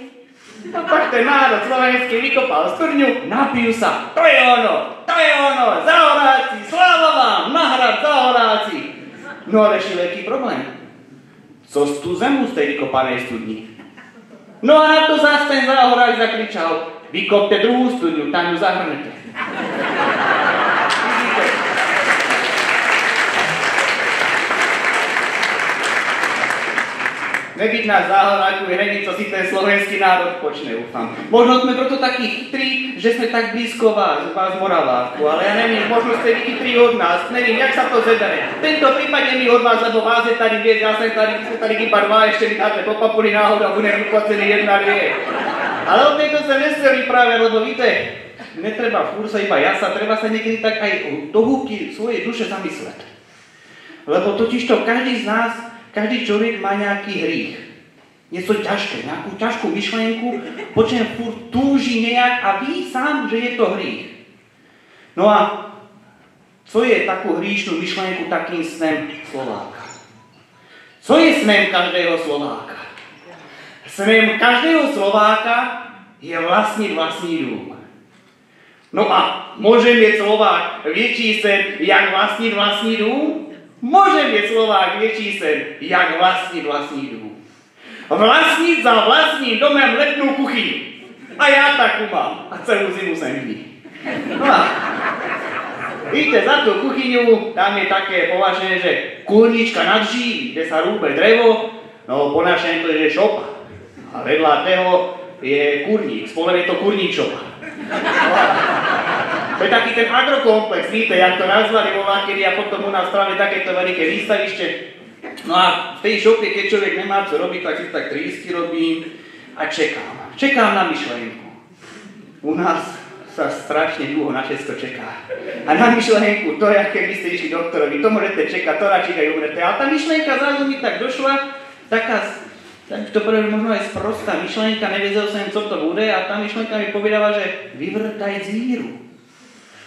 G: A tak ten národ slovenský vykopal studňu, napijú sa. To je ono, to je ono, záhoráci, sláva vám, nahrad záhoráci. No ale šli veľký problém. Co z tú zemu z tej vykopanej studni? No a na to zás ten záhorák zakričal, vykopte druhú studňu, tam ju zahrnete. Nebyť nás záhoráku hreniť, co si ten slovenský národ počne, ufám. Možno sme proto takí chytrí, že sme tak blízko vás, vás Moraváku, ale ja neviem, možno ste vy chytrí od nás, neviem, jak sa to. V tento prípade mi od vás, lebo vás je tady viec, ja som tady, sme tady iba dva, ešte mi dáte po papuli náhodu a budem vyplacený jedna vie. Ale o tejto sa nechcel vypráviať, lebo víte, netreba fúr sa iba jasa, treba sa niekedy tak aj do húbky svojej duše zamysleť. Lebo totiž to každý z nás každý človek má nejaký hřích. Něco ťažké, nejakú ťažkú myšlenku, po čem furt túži nejak a ví sám, že je to hřích. No a co je takú hříšnú myšlenku takým snem Slováka? Co je snem každého Slováka? Snem každého Slováka je vlastniť vlastní dům. No a môže mieť Slovák väčší sen, jak vlastniť vlastní dům? Môže byť Slovák väčší sen, jak vlastniť vlastní dům. Vlastniť za vlastním domem letnú kuchyňu. A ja takú mám. A celú zimu sem vidí. No a víte, za tú kuchyňu tam je také považené, že kurnička nad žíly, kde sa rúbe drevo, no po našem to je šopa. A vedľa toho je kurník, spole je to kurník šopa. No a to je taký ten agrokomplex, víte, jak to nazvali vo Vakeri a potom u nás práve takéto veľké výstavište. No a v tej šope, keď človek nemá co robiť, tak si tak trísky robím a čekám. Čekám na myšlenku. U nás sa strašne dlho na všetko čeká. A na myšlenku, to je, keby ste išli doktorovi, to môžete čekať, to radšej aj umrete. Ale tá myšlenka zrazu mi tak došla, taká, tak to prvé možno aj sprostá myšlenka, nevedel som, co to bude a tá myšlenka mi povedala, že vyvrtaj zíru.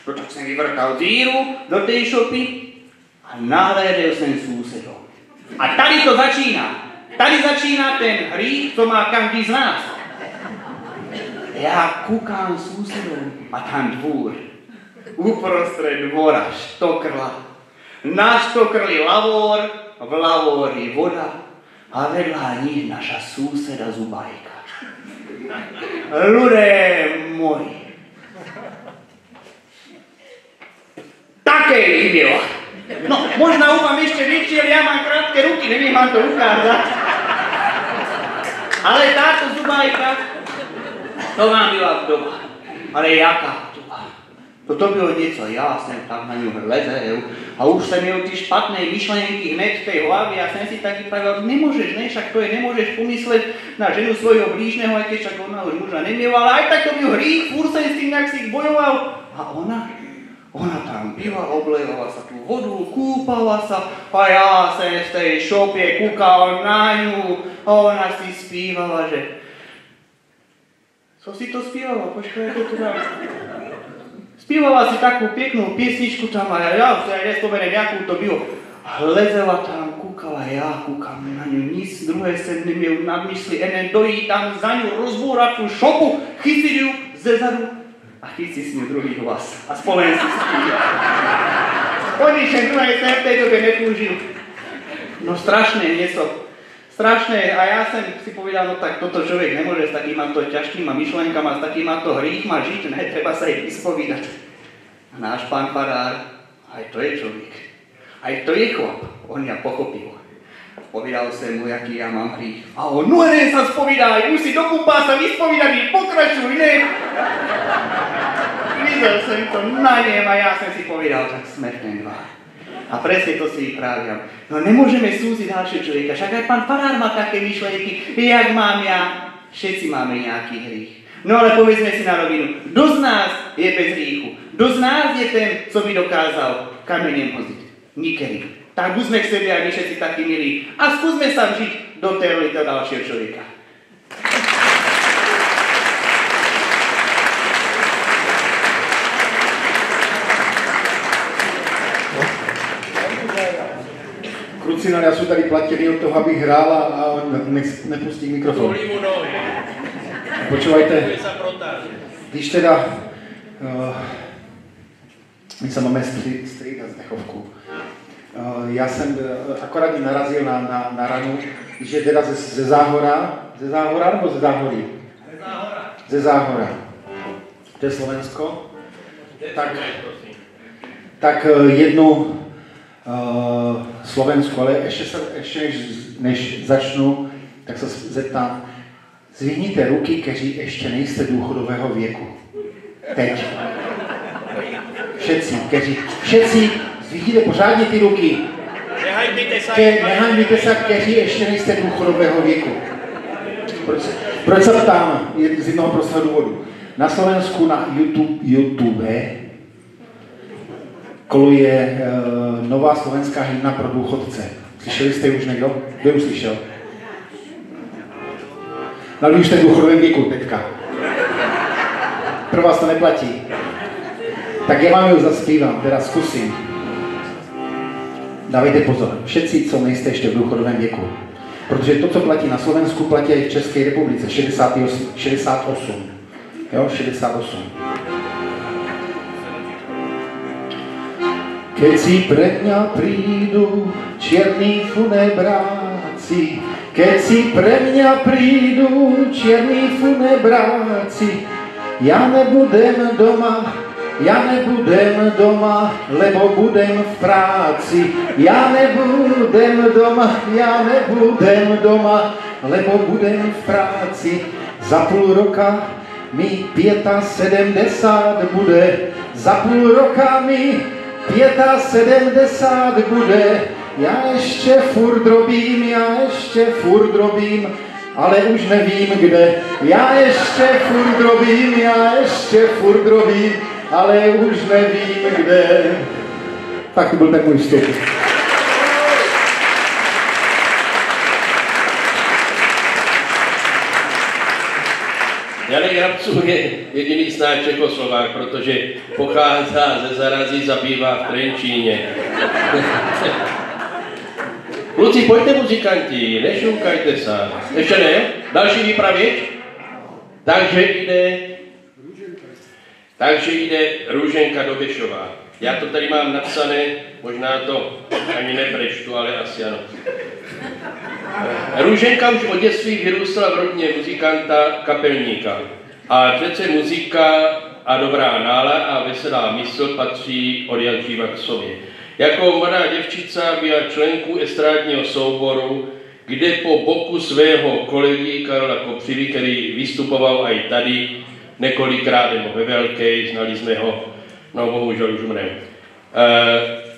G: Tak som vyvrtal díru do tej šopy a nahlédel som súsedov. A tady to začína. Tady začína ten hřích, co má každý z nás. Ja kúkam susedom a tam dvúr. Uprostred dvora štokrla. Na štokrli lavor, v lavori voda a vedľa nich naša súseda Zubajka. Ľudé moji. Také ich bylo. No, možno vám ešte väčšie, ale ja mám krátke ruky, neviem vám to ukázať. Ale táto Zubajka, to vám byla vdova. Ale jaká vdova? Toto bylo něco, já jsem tam na ňu hleděl a už jsem měl ty špatné myšlenky hned v té hlavě a jsem si taky pravil, nemůžeš, ne, však to je, nemůžeš pomyslet na ženu svojho blížného, aj keď však ona už muža neměla, ale aj tak to byl hřích, furt jsem s tím, jak si bojoval. A ona, ona tam byla, oblevala sa tu vodu, kúpala sa a ja som v tej šopie kúkal na ňu a ona si spívala, že... Co si to spívala? Počkaj, ako to dám. Spívala si takú peknú piesničku tam a ja, ja sa nespomeniem, jakú to bylo. Hledela tam, kúkala, ja kúkam na ňu, nic druhé sem neměl nad mysli, enen dojí tam za ňu rozbúrať tú šopu, chytiť ju ze zadu a chytí s ňu druhý hlas a spolen si spíva. O ničem druhé sem v tej dobe netúžil. No strašné niečo. Strašné. A ja som si povedal, no tak toto človek nemôže s takýma to ťažkýma myšlenkama, s takýma to hríchma žiť, ne, treba sa ich vyspovídať. A náš pán farár, aj to je človek. Aj to je chlap. On ja pochopil. Povedal som mu, jaký ja mám hřích. A on, no ne sa spovídaj, si do sa vyspovídaný, pokračuj, ne? Videl som to na nem a ja som si povedal, tak smrten dva. A presne to si vypráviam. No nemôžeme súziť ďalšieho človeka, však aj pán farár má také myšlenky, jak mám ja. Všetci máme nejaký hřích. No ale povedzme si na rovinu, kto z nás je bez hříchu? Kto z nás je ten, co by dokázal kameniem hoziť? Nikedy. Tak buďme k sebe aj my všetci takí milí. A skúsme sa vžiť do tej roli toho ďalšieho človeka.
H: Krucinál, já jsem tady platěný od toho, abych hrál a, ne, nepustí mikrofon. Počúvajte, když teda uh, my se máme stří- střídat z dechovku, já jsem uh, akorát narazil na, na, na ranu, že teda ze, ze Záhora, ze Záhora nebo ze Záhorí? Ze Záhora. To je Slovensko. Tak, tak eh, jednu uh, Slovensku, ale ještě, se, ještě než, než začnu, tak se zeptám, zvihněte ruky, kteří ještě nejste důchodového věku. Teď. Všetci, kteří, všetci, zvihněte pořádně ty ruky. Nehajmite se, kteří ještě nejste důchodového věku. Proč, proč se ptám? Je z jednoho prostého důvodu. Na Slovensku na YouTube, YouTube koluje uh, nová slovenská hymna pro důchodce. Slyšeli jste ji už někdo? Kdo ji už slyšel? No, už jste v důchodovém věku teďka. Pro vás to neplatí. Tak já vám ji zaspívám, teda zkusím. Dávejte pozor, všetci, co nejste ještě v důchodovém věku. Protože to, co platí na Slovensku, platí i v České republice, 68. 68. Jo, 68. Keď si pre mňa prídu čierni funebráci, keď si pre mňa prídu čierni funebráci, ja nebudem doma, ja nebudem doma, lebo budem v práci. Ja nebudem doma, ja nebudem doma, lebo budem v práci. Za půl roka mi 75 bude, za půl roka mi 75 bude. Já ještě furt drobím, já ještě furt drobím, ale už nevím kde. Já ještě furt drobím, já ještě furt drobím, ale už nevím kde. Tak byl ten můj vstup.
C: Janek Hrabců je jediný znáč Čechoslovák, protože pochází ze Zarazí, zabývá v Trenčíně. Kluci, pojďte muzikanti, nešumkajte se. Ještě ne? Další výpravěč? Takže jde, takže jde Růženka Dobešová. Já to tady mám napsané, možná to ani neprečtu, ale asi ano. Růženka už od dětství vyrůstala v rodině muzikanta, kapelníka. A přece muzika a dobrá nálada a veselá mysl patří od Jančíva k sobě. Jako mladá děvčica byla členkou estrádního souboru, kde po boku svého kolegy Karla Kopřivy, který vystupoval i tady několikrát nebo ve velké, znali jsme ho, no bohužel už mne. E,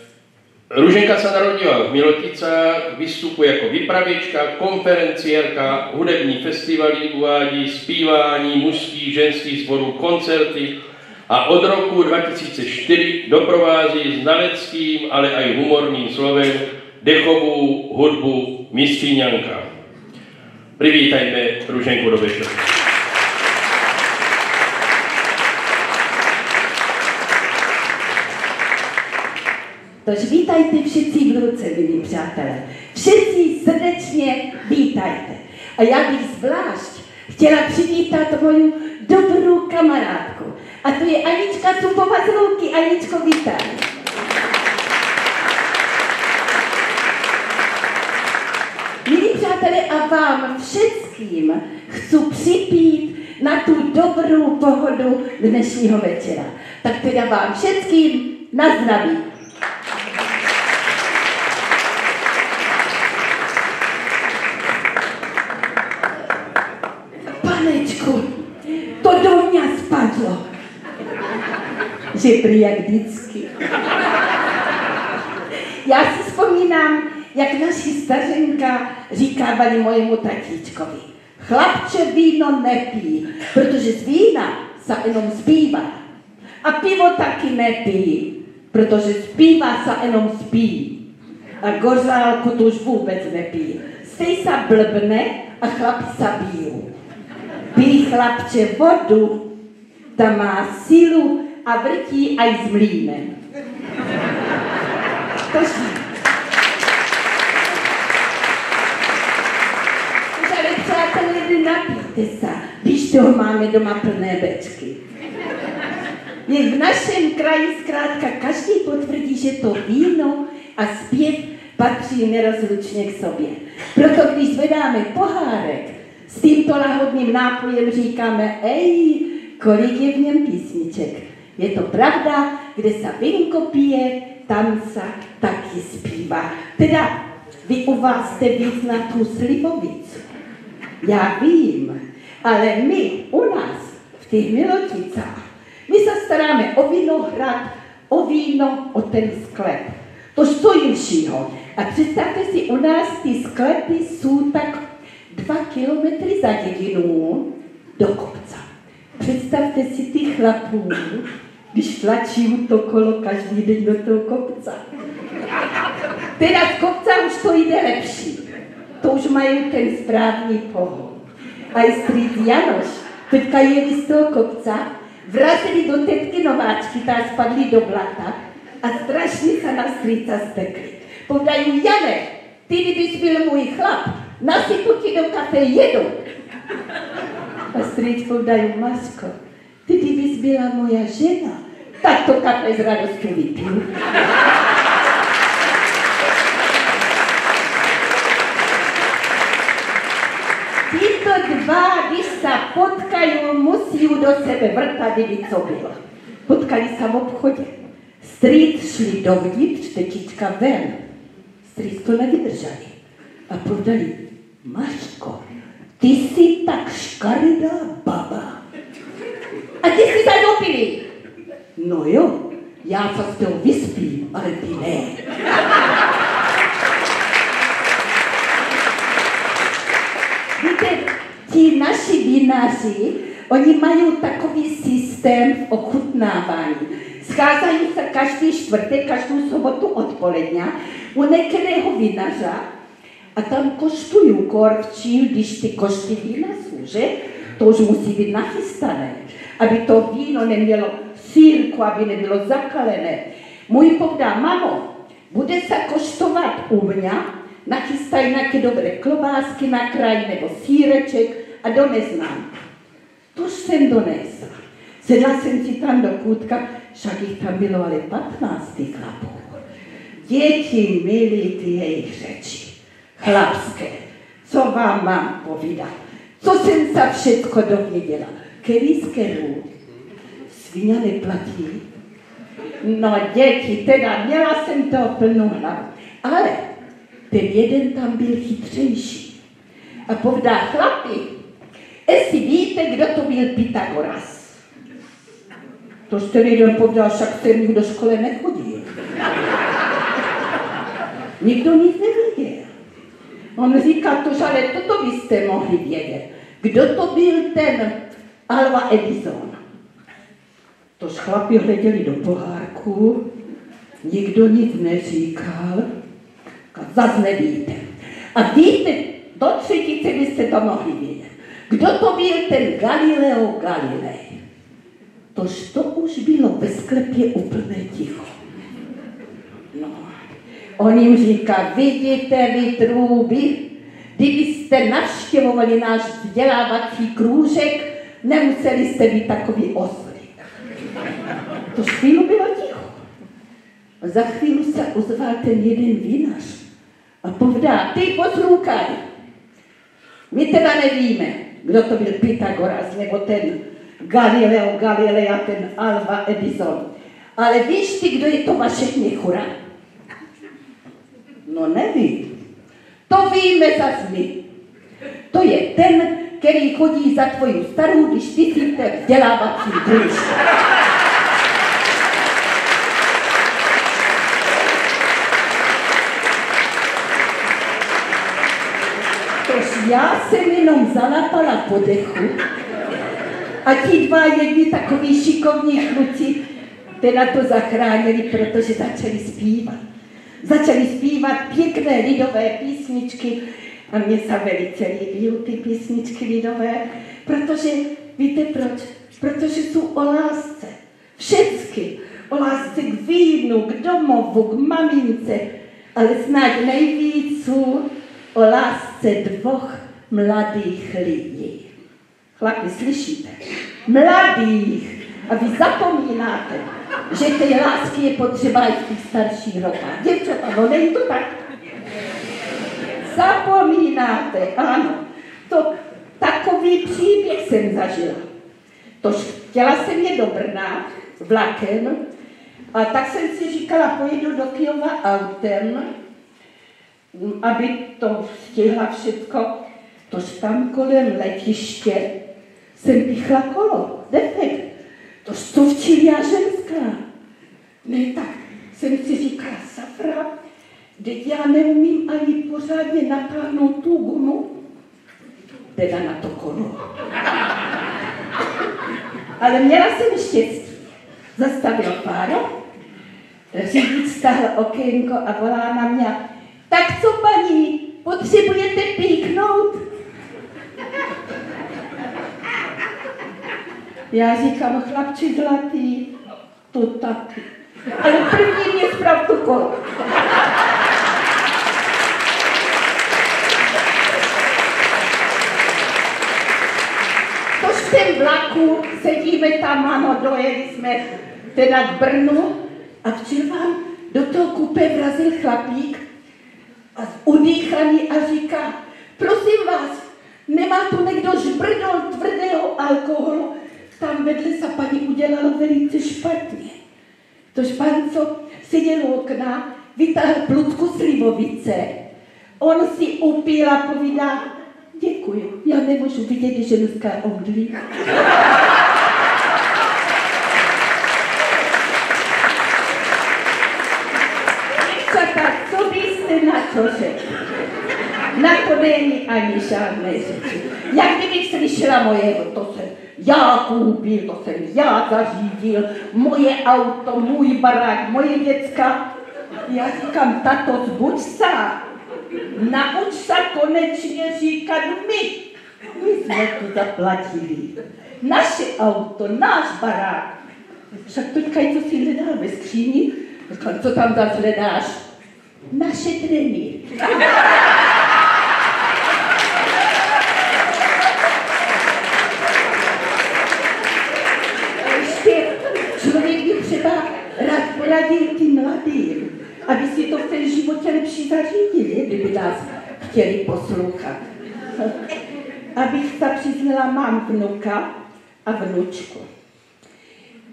C: Ruženka se narodila v Miloticách, vystupuje jako vypravěčka, konferenciérka, hudební festivaly uvádí, zpívání mužských, ženských sborů, koncerty a od roku 2004 doprovází znaleckým, ale i humorným slovem dechovou hudbu Mistříňanka. Privítajme Ruženku do večera.
I: Tož vítajte všichni v ruce, milí přátelé. Všichni srdečně vítajte. A já bych zvlášť chtěla přivítat moju dobrou kamarádku. A to je Anička Tupova z Louky. Aničko, vítaj. Milí přátelé, a vám všem chci připít na tu dobrou pohodu dnešního večera. Tak teda vám všem na zdraví. Panečku, to do mě spadlo. Prý jak vždycky. Já si vzpomínám, jak naši stařenka říkávali mojemu tatíčkovi. Chlapče víno nepí, protože z vína se jenom zpívá. A pivo taky nepí, protože zpívá se jenom spí. A gořálku to už vůbec nepí. Stej se blbne a chlapi se bijou. Pij chlapče vodu, ta má sílu a vrtí aj s mlínem. Tož ale přátelé, napijte se, když toho máme doma plné bečky. Je v našem kraji zkrátka každý potvrdí, že to víno a zpěv patří nerozlučně k sobě. Proto když zvedáme pohárek s tímto lahodným nápojem, říkáme, ej, kolik je v něm písniček. Je to pravda, kde se vinko pije, tam se taky zpívá. Teda vy u vás jste víc na tu slivovicu. Já vím, ale my u nás v těch Miloticách, my se staráme o vinohrad, o víno, o ten sklep. To stojilšího. A představte si, u nás ty sklepy jsou tak dva kilometry za dědinu do kopca. Představte si ty chlapů, když tlačí to kolo každý den do toho kopca. Teda z kopca už to jde lepší. To už mají ten správný pohon. A i strýc Janoš, teďka jeli z toho kopca, vrazili do tetky nováčky, ta spadli do blata a strašně se na strýca stekli. Povedají, Jane, ty kdybys byl můj chlap, nasypu ti do kafe jedu. A strýc povedají, Masko, ty byla moja žena, tak to kafe z radosti vypiju. Títo dva, když se potkají, musí do sebe vrtat, kdyby co bylo. Potkali se v obchodě. Strýc šli dovnitř, tetička ven. Strýc to nevydrželi. A povedali, Maško, ty jsi tak škaredá baba. A ty jsi se dopili. No jo, já se s tou vyspím, ale ty ne. Víte, ti naši vinaři, oni mají takový systém v ochutnávání. Scházají se každý čtvrtek, každou sobotu odpoledne u některého vinaře a tam koštují korvčí, když ty košty vína jsou, že? To už musí být nachystané, aby to víno nemělo sírku, aby nebylo zakalené. Můj povdá, mamo, bude se koštovat u mě, nachystají nějaké dobré klobásky na kraj nebo síreček a do neznám. To jsem donesla. Sedla jsem si tam do kůtka, však jich tam bylo ale 15 chlapů. Děti milí ty jejich řeči. Chlapské, co vám mám povídat? Co jsem se všetko dověděla? Kerů? Svíňa neplatí. No děti, teda měla jsem to plnou hlavu. Ale ten jeden tam byl chytřejší. A povedá, chlapi, jestli víte, kdo to byl Pythagoras. To jste jeden povedal, však jsem nikdo do školy nechodil. Nikdo nic nevěděl. On říká, to, ale toto byste mohli vědět. Kdo to byl ten Alva Edison? Tož chlapi hleděli do pohárku, nikdo nic neříkal, a zas nevíte. A víte, do třetice byste to mohli vědět. Kdo to byl ten Galileo Galilei? Tož to už bylo ve sklepě úplně ticho. No, on jim říká, vidíte vy trůby, kdybyste navštěvovali náš vzdělávací krůžek, nemuseli jste být takový osly. To chvíli bylo ticho. A za chvíli se ozval ten jeden vinař a povedá, ty poslouchaj, my teda nevíme, kdo to byl Pythagoras, nebo ten Galileo Galilei a ten Alva Edison. Ale víš ty, kdo je to vaše měchura? No nevím. To víme zas my. To je ten, který chodí za tvoji starou, když ty si v vzdělávací kružku. Tož já jsem jenom zalapala po dechu a ti dva jedni takový šikovní kluci teda to zachránili, protože začali zpívat. Začali zpívat pěkné lidové písničky a mě se velice líbí ty písničky lidové, protože víte proč? Protože jsou o lásce. Všecky. O lásce k vínu, k domovu, k mamince, ale snad nejvíc jsou o lásce dvoch mladých lidí. Chlapi, slyšíte? Mladých. A vy zapomínáte, že té lásky je potřeba i v těch starších rokách. Děvčata, no není to tak? Zapomínáte, ano. To takový příběh jsem zažila. Tož chtěla jsem je do Brna vlakem, a tak jsem si říkala, pojedu do Kyjova autem, aby to stihla všechno. Tož tam kolem letiště jsem pichla kolo, defekt. To stovčilá ženská. Ne, tak jsem si říkala, safra, teď já neumím ani pořádně natáhnout tu gumu, teda na to kolo. Ale měla jsem štěstí. Zastavil páro, řidič stáhl okénko a volá na mě, tak co paní, potřebujete píknout? Já říkám, chlapči zlatý, to taky. Ale první mě zprav to kolo. Tom vlaku sedíme tam, ano, dojeli jsme teda k Brnu a včera vám do toho kupe vrazil chlapík a udýchaný a říká, prosím vás, nemá tu někdo žbrdol tvrdého alkoholu, tam vedle se paní udělalo velice špatně. Tož pan, co seděl u okna, vytáhl plutku slivovice. On si upíl a povídá, děkuji, já nemůžu vidět, že omdlí. Čaká, co byste na to není ani žádné řeči. Jak kdybych slyšela moje, to jsem já koupil, to jsem já zařídil, moje auto, můj barák, moje děcka. Já říkám, tato, zbuď se, nauč se konečně říkat my. My jsme to zaplatili. Naše auto, náš barák. Však teďka co si hledá ve skříni? Co tam zase hledáš? Naše trenýry. poradil tím mladým, aby si to v té životě lepší zařídili, kdyby nás chtěli poslouchat. Abych se přiznala, mám vnuka a vnučku.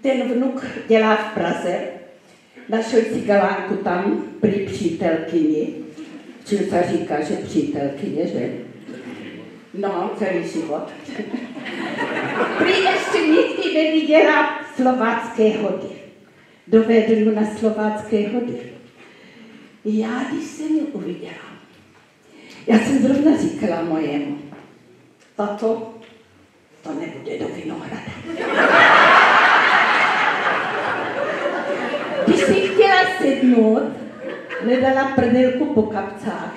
I: Ten vnuk dělá v Praze, našel si galánku tam při přítelkyni, čím se říká, že přítelkyně, že? No, celý život. Prý ještě nikdy neviděla slovácké hody. Dovedl na slovácké hody. Já, když jsem ji uviděla, já jsem zrovna říkala mojemu, tato, to nebude do Vinohrada. Když si chtěla sednout, nedala prdelku po kapcách.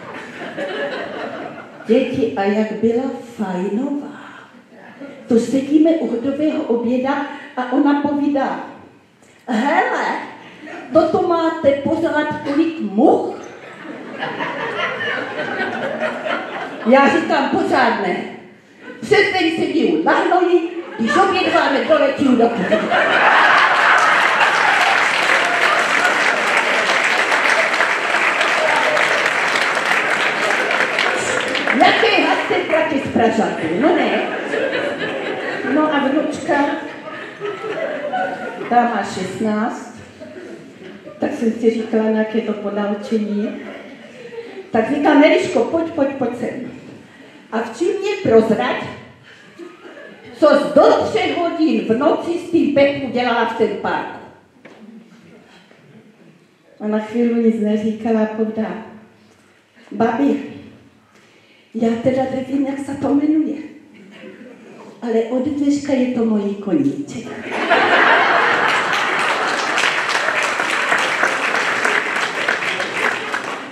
I: Děti, a jak byla fajnová. To sedíme u hodového oběda a ona povídá, hele, toto máte pořád kolik much? Já říkám pořádné. Přestaň sedí na hnoji, když obědváme doletí do kuchyně. Jaké haste praky z Pražáku, no ne. No a vnučka, ta má 16, tak jsem si říkala nějaké to ponaučení. Tak říká, Neliško, pojď, pojď, pojď sem. A v mě prozrať, co z do třech hodin v noci s tím Pepu dělala v ten parku. A na chvíli nic neříkala a povídá, babi, já teda nevím, jak se to jmenuje, ale od dneška je to mojí koníček.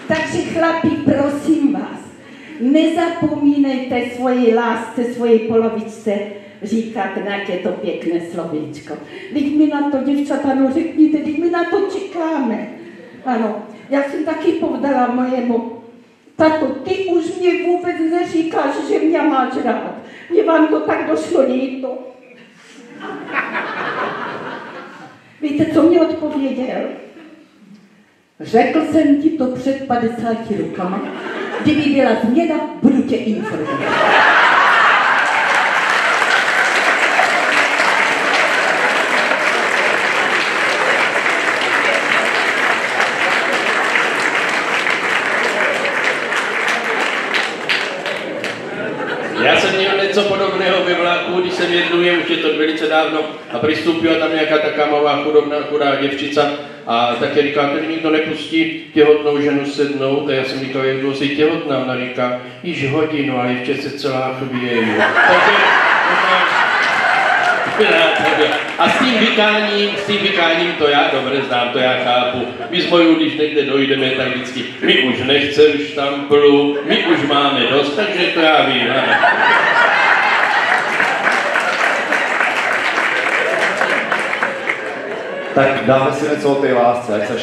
I: Takže chlapi, prosím vás, nezapomínejte svoji lásce, svoji polovičce říkat nějaké to pěkné slovíčko. Teď mi na to, děvčata, no řekněte, teď mi na to čekáme. Ano, já jsem taky povdala mojemu tato, ty už mě vůbec neříkáš, že mě máš rád. Mě vám to tak došlo líto. Víte, co mě odpověděl? Řekl jsem ti to před 50 rokama. Kdyby byla změna, budu tě informovat.
C: Já jsem měl něco podobného ve vlaku, když jsem jednuje, už je to velice dávno, a přistoupila tam nějaká taká malá chudobná, chudá děvčica a také říká, že nikdo nepustí těhotnou ženu sednout. A já jsem říkal, jak dlouho jsi těhotná? Ona říká, již hodinu, a ještě se celá chvěju. A s tím vykáním, s tím vykáním to já dobře znám, to já chápu. My s mojou, když někde dojdeme, tak vždycky, my už nechceme štamplu, my už máme dost, takže to já vím. Ano.
A: Tak dáme si něco o té lásce, ať se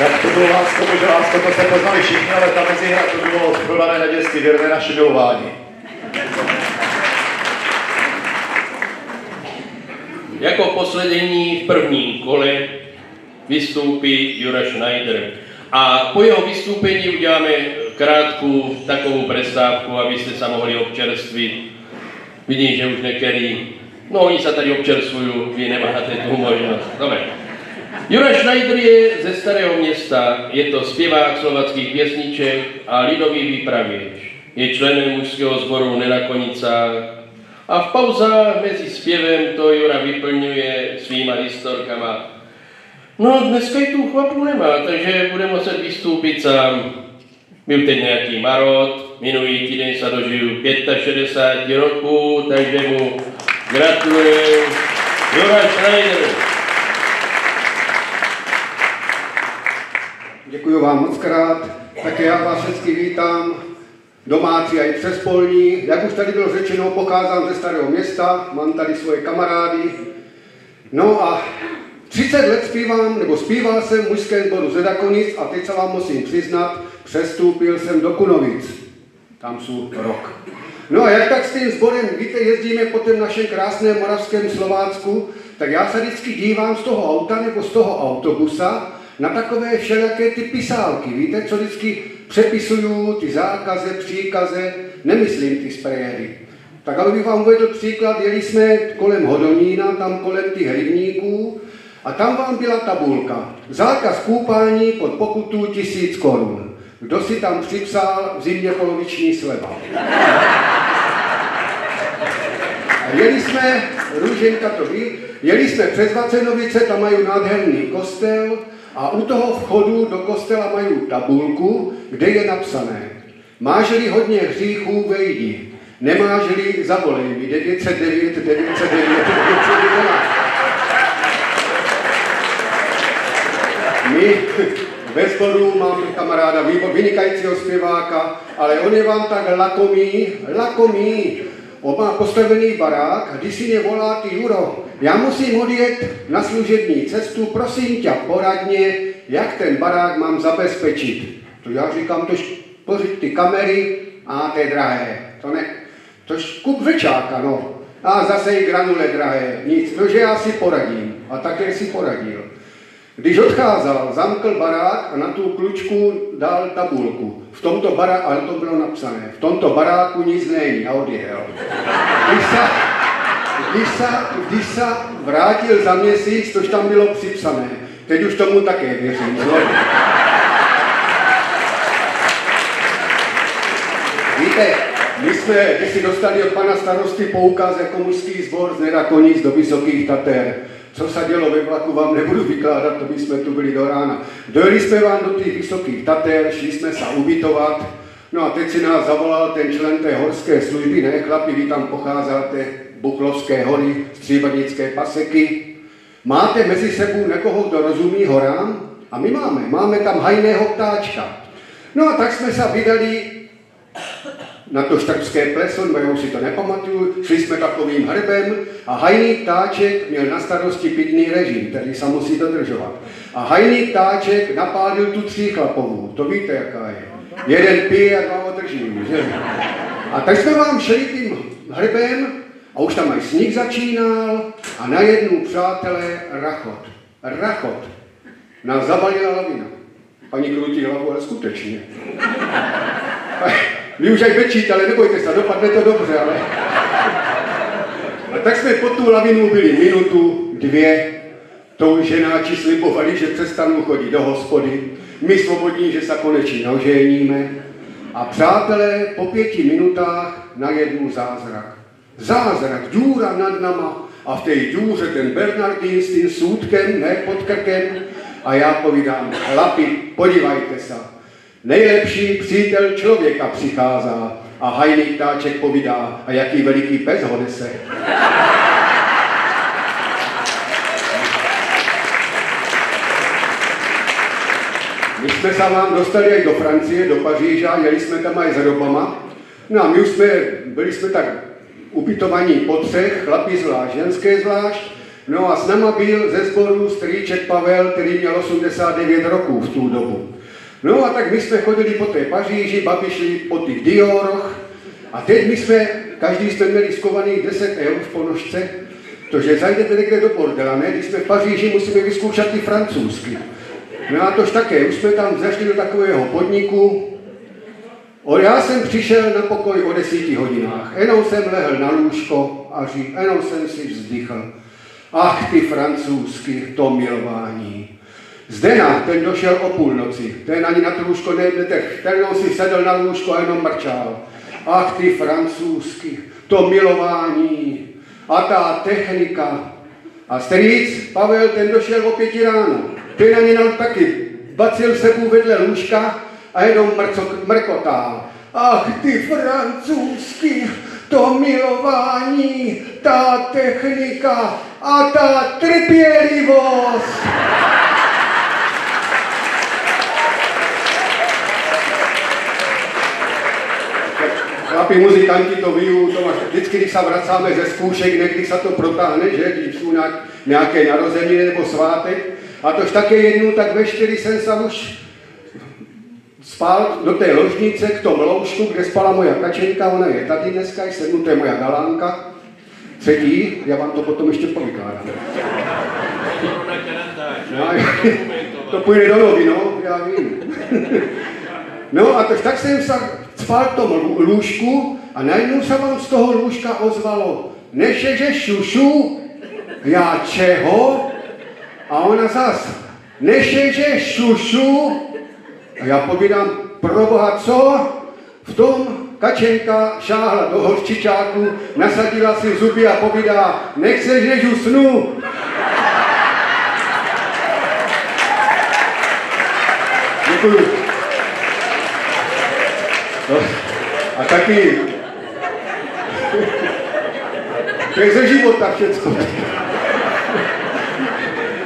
A: všichni rozespívají. se poznali všichni, ale ta mezihra to bylo prodané nadějství, věrné naše milování.
C: Jako poslední v prvním kole vystoupí Jura Schneider. A po jeho vystoupení uděláme krátkou takovou přestávku, abyste se mohli občerstvit. Vidím, že už některý, no oni se tady občerstvují, vy nemáte tu možnost. Dobre. Jura Schneider je ze Starého města, je to zpěvák slovackých pěsniček a lidový výpravěč. Je členem mužského sboru Nenakonica a v pauzách mezi zpěvem to Jura vyplňuje svýma historkama. No dneska i tu chlapu nemá, takže bude muset vystoupit sám. Byl teď nějaký marot, minulý týden se dožil 65 roků, takže mu gratuluju. Jura Schneider.
J: Děkuji vám moc krát. Také já vás všechny vítám, domácí a i přespolní. Jak už tady bylo řečeno, pocházím ze starého města, mám tady svoje kamarády. No a 30 let zpívám, nebo zpíval jsem v mužském sboru Zedakonic a teď se vám musím přiznat, přestoupil jsem do Kunovic. Tam jsou rok. No a jak tak s tím sborem, víte, jezdíme po tom našem krásném moravském Slovácku, tak já se vždycky dívám z toho auta nebo z toho autobusa na takové všelijaké ty pisálky, víte, co vždycky přepisují ty zákaze, příkaze, nemyslím ty sprejery. Tak ale bych vám uvedl příklad, jeli jsme kolem Hodonína, tam kolem těch rybníků a tam vám byla tabulka. Zákaz koupání pod pokutu tisíc korun. Kdo si tam připsal v zimě poloviční sleva? A jeli jsme, Růženka to ví, jeli jsme přes Vacenovice, tam mají nádherný kostel a u toho vchodu do kostela mají tabulku, kde je napsané Máš-li hodně hříchů, vejdi. Nemáš-li, zavolej mi 909 909 911. My ve sboru mám kamaráda vynikajícího zpěváka, ale on je vám tak lakomý, lakomý. On má postavený barák když si mě volá ty Juro, já musím odjet na služební cestu, prosím tě, poradně, jak ten barák mám zabezpečit. To já říkám, to pořiď ty kamery a je drahé. To ne, to kup večáka, no. A zase i granule drahé, nic, že já si poradím. A také si poradil. Když odcházel, zamkl barák a na tu klučku dal tabulku. V tomto baráku, ale to bylo napsané, v tomto baráku nic není a odjel. Když se, když se, když se vrátil za měsíc, což tam bylo připsané, teď už tomu také věřím. No. Víte, my jsme si dostali od pana starosty poukaz jako mužský sbor z Nerakonic do Vysokých Tater. Co se dělo ve vlaku, vám nebudu vykládat, to by jsme tu byli do rána. Dojeli jsme vám do těch Vysokých Tater, šli jsme se ubytovat, no a teď si nás zavolal ten člen té horské služby, ne chlapi, vy tam pocházíte, Buchlovské hory, Stříbrnické paseky. Máte mezi sebou někoho, kdo rozumí horám? A my máme, máme tam hajného ptáčka. No a tak jsme se vydali na to štrbské pleso, nebo já už si to nepamatuju, šli jsme takovým hrbem a hajný ptáček měl na starosti pitný režim, který se musí dodržovat. A hajný ptáček napálil tu tříchlapovou, to víte, jaká je. Jeden pije a dva održí, že? A tak jsme vám šli tím hrbem a už tam aj sníh začínal a najednou, přátelé, rachot. Rachot. Nás zabalila lavina. Paní krutí hlavu, ale skutečně. Vy už aj ale nebojte se, dopadne to dobře, ale... A tak jsme pod tu lavinu byli minutu, dvě, to ženáči slibovali, že přestanou chodit do hospody, my svobodní, že se konečně oženíme. A přátelé, po pěti minutách na jednu zázrak. Zázrak, důra nad nama a v té důře ten Bernardín s tím soudkem, ne pod krkem. A já povídám, chlapi, podívejte se, Nejlepší přítel člověka přicházá a hajný ptáček povídá, a jaký veliký pes ho nese. My jsme se vám dostali i do Francie, do Paříže jeli jsme tam i s robama. No a my už jsme, byli jsme tak ubytovaní po třech, chlapi zvlášť, ženské zvlášť. No a s náma byl ze sboru strýček Pavel, který měl 89 roků v tu dobu. No a tak my jsme chodili po té Paříži, babi šli po těch Dioroch a teď my jsme, každý jsme měli skovaných 10 eur v ponožce, to, že zajdete někde do bordela, ne? Když jsme v Paříži, musíme vyzkoušet ty francouzsky. No a tož také, už jsme tam zašli do takového podniku, O, já jsem přišel na pokoj o desíti hodinách, jenom jsem lehl na lůžko a řík, jenom jsem si vzdychl. Ach, ty francouzsky, to milování. Zdena, ten došel o půlnoci, ten ani na to lůžko nejdete, ten si sedl na lůžko a jenom mrčál. Ach, ty francouzsky, to milování a ta technika. A strýc Pavel, ten došel o pěti ráno, ten ani nám taky bacil sebou vedle lůžka a jenom mrco, mrkotál. Ach, ty francouzsky, to milování, ta technika a ta trpělivost. Chlapi muzikanti to vyjú, to máš, vždycky, když se vracáme ze zkoušek, někdy se to protáhne, že, když jsou nějak, nějaké narozeniny nebo svátek. A tož také jednou, tak ve čtyři jsem se už spal do té ložnice k tomu loužku, kde spala moja kačenka, ona je tady dneska, jsem to je moja galánka. Třetí, já vám to potom ještě povykládám. No, to půjde do nový, no, já vím. No a tak, tak jsem se spal v tom lůžku a najednou se vám z toho lůžka ozvalo, nešeže šušu, já čeho? A ona zas, nešeže šušu, a já povídám, proboha, co? V tom kačenka šáhla do horčičáku, nasadila si zuby a povídá, nechceš, než usnu. No, a taky, to je ze života všecko.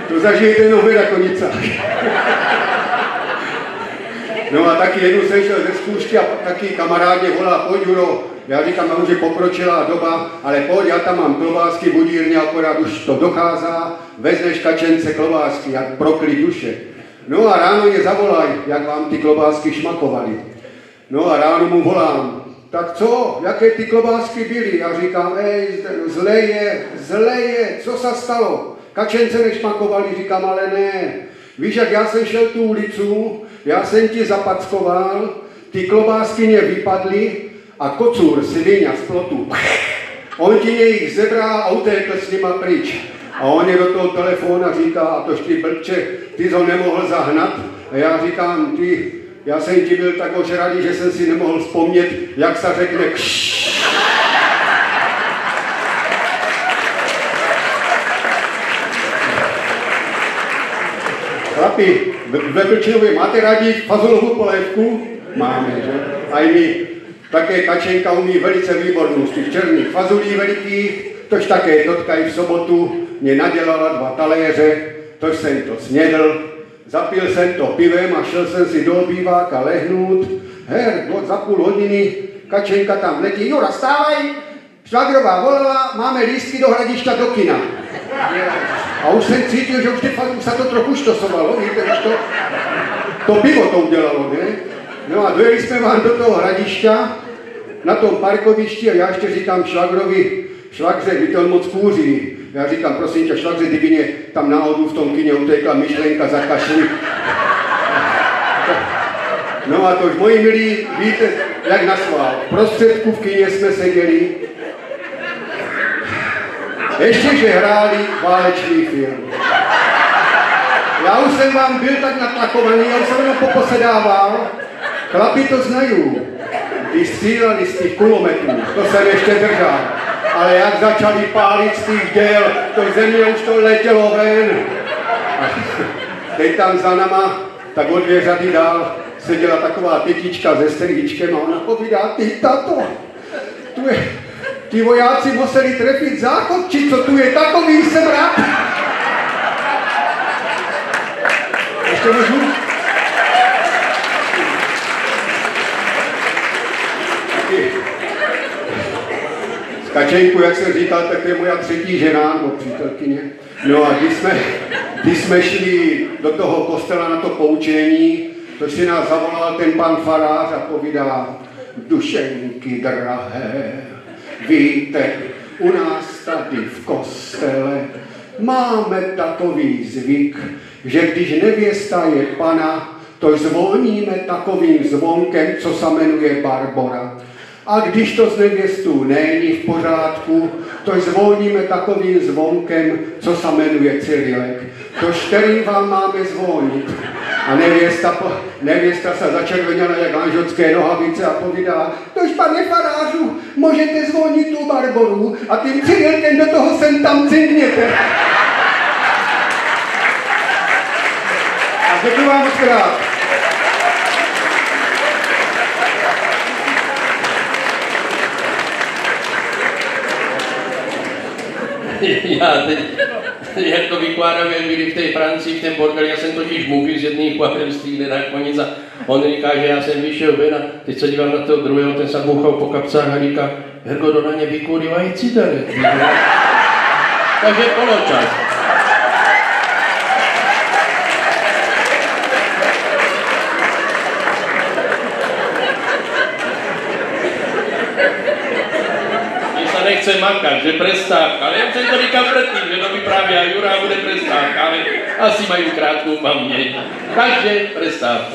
J: To zažijete jenom vy na konicách. No a taky jednou jsem šel ze zkoušky a taky kamarád mě volá, pojď Juro, já říkám, já už je pokročilá doba, ale pojď, já tam mám klobásky budírně, akorát už to docházá, vezmeš kačence klobásky, jak proklid duše. No a ráno mě zavolaj, jak vám ty klobásky šmakovaly. No a ráno mu volám, tak co, jaké ty klobásky byly? Já říkám, ej, zle je, zle je, co se stalo? Kačence nešmakovali, říkám, ale ne. Víš, jak já jsem šel tu ulicu, já jsem ti zapackoval, ty klobásky mě vypadly a kocůr svině z plotu. On ti jich zebral a utékl s nima pryč. A on je do toho telefona říká, a tož ty blbče, ty to nemohl zahnat. A já říkám, ty, já jsem ti byl tak ožradý, že jsem si nemohl vzpomnět, jak se řekne kšš. Chlapi, ve Vlčinově máte rádi fazolovou polévku? Máme, že? A i my. Také kačenka umí velice výbornou z těch černých fazulí velikých, tož také totka i v sobotu mě nadělala dva taléře, tož jsem to snědl, zapil jsem to pivem a šel jsem si do obýváka lehnout. Her, od za půl hodiny kačenka tam letí, Jura, stávaj, švagrová volala, máme lístky do hradišťa do kina. A už jsem cítil, že už, ty, už se to trochu štosovalo, víte, už to, to pivo to udělalo, ne? No a dojeli jsme vám do toho hradišťa, na tom parkovišti a já ještě říkám švagrovi, švagře, vy to moc kůří. Já říkám, prosím tě, švagře, kdyby mě tam náhodou v tom kině utekla myšlenka za kašli. No a to už moji milí, víte, jak nasval. Prostředku v kině jsme seděli, ještě, že hráli válečný film. Já už jsem vám byl tak natlakovaný, já už jsem jenom poposedával. Chlapi to znají. Ty z těch kulometů, to jsem ještě držel. Ale jak začali pálit z těch děl, to země už to letělo ven. A teď tam za nama, tak o dvě řady dál, seděla taková pětička se strýčkem a ona povídá, ty tato, tu je, ty vojáci museli trefit záchod, či co tu je takový semrak? Ještě můžu? Kačenku, jak jsem říkal, tak je moja třetí žena, nebo přítelkyně. No a když jsme, když jsme šli do toho kostela na to poučení, To si nás zavolal ten pan farář a povídá, dušenky drahé, víte, u nás tady v kostele máme takový zvyk, že když nevěsta je pana, to zvoníme takovým zvonkem, co se jmenuje Barbora. A když to z nevěstů není v pořádku, to zvoníme takovým zvonkem, co se jmenuje Cyrilek. To kterým vám máme zvonit. A nevěsta, nevěsta se začervenila jak anželské nohavice a povídá, tož pane farářu, můžete zvonit tu Barboru a tím Cyrilkem do toho sem tam cinkněte. A děkuji vám moc.
C: já teď, jak to vykládám, jak byli v té Francii, v tom bordeli, já jsem totiž mluvil z jedných kvaterství, nedá konic a on říká, že já jsem vyšel ven a teď se dívám na toho druhého, ten se bouchal po kapcách a říká, Hergo, do na ně vykourívají cigarety. Takže poločas. Nechce makat, že prestávka. Ale já jsem to říkal předtím, že to vypráví a Jura bude prestávka, ale asi mají krátkou paměť. Takže prestávka.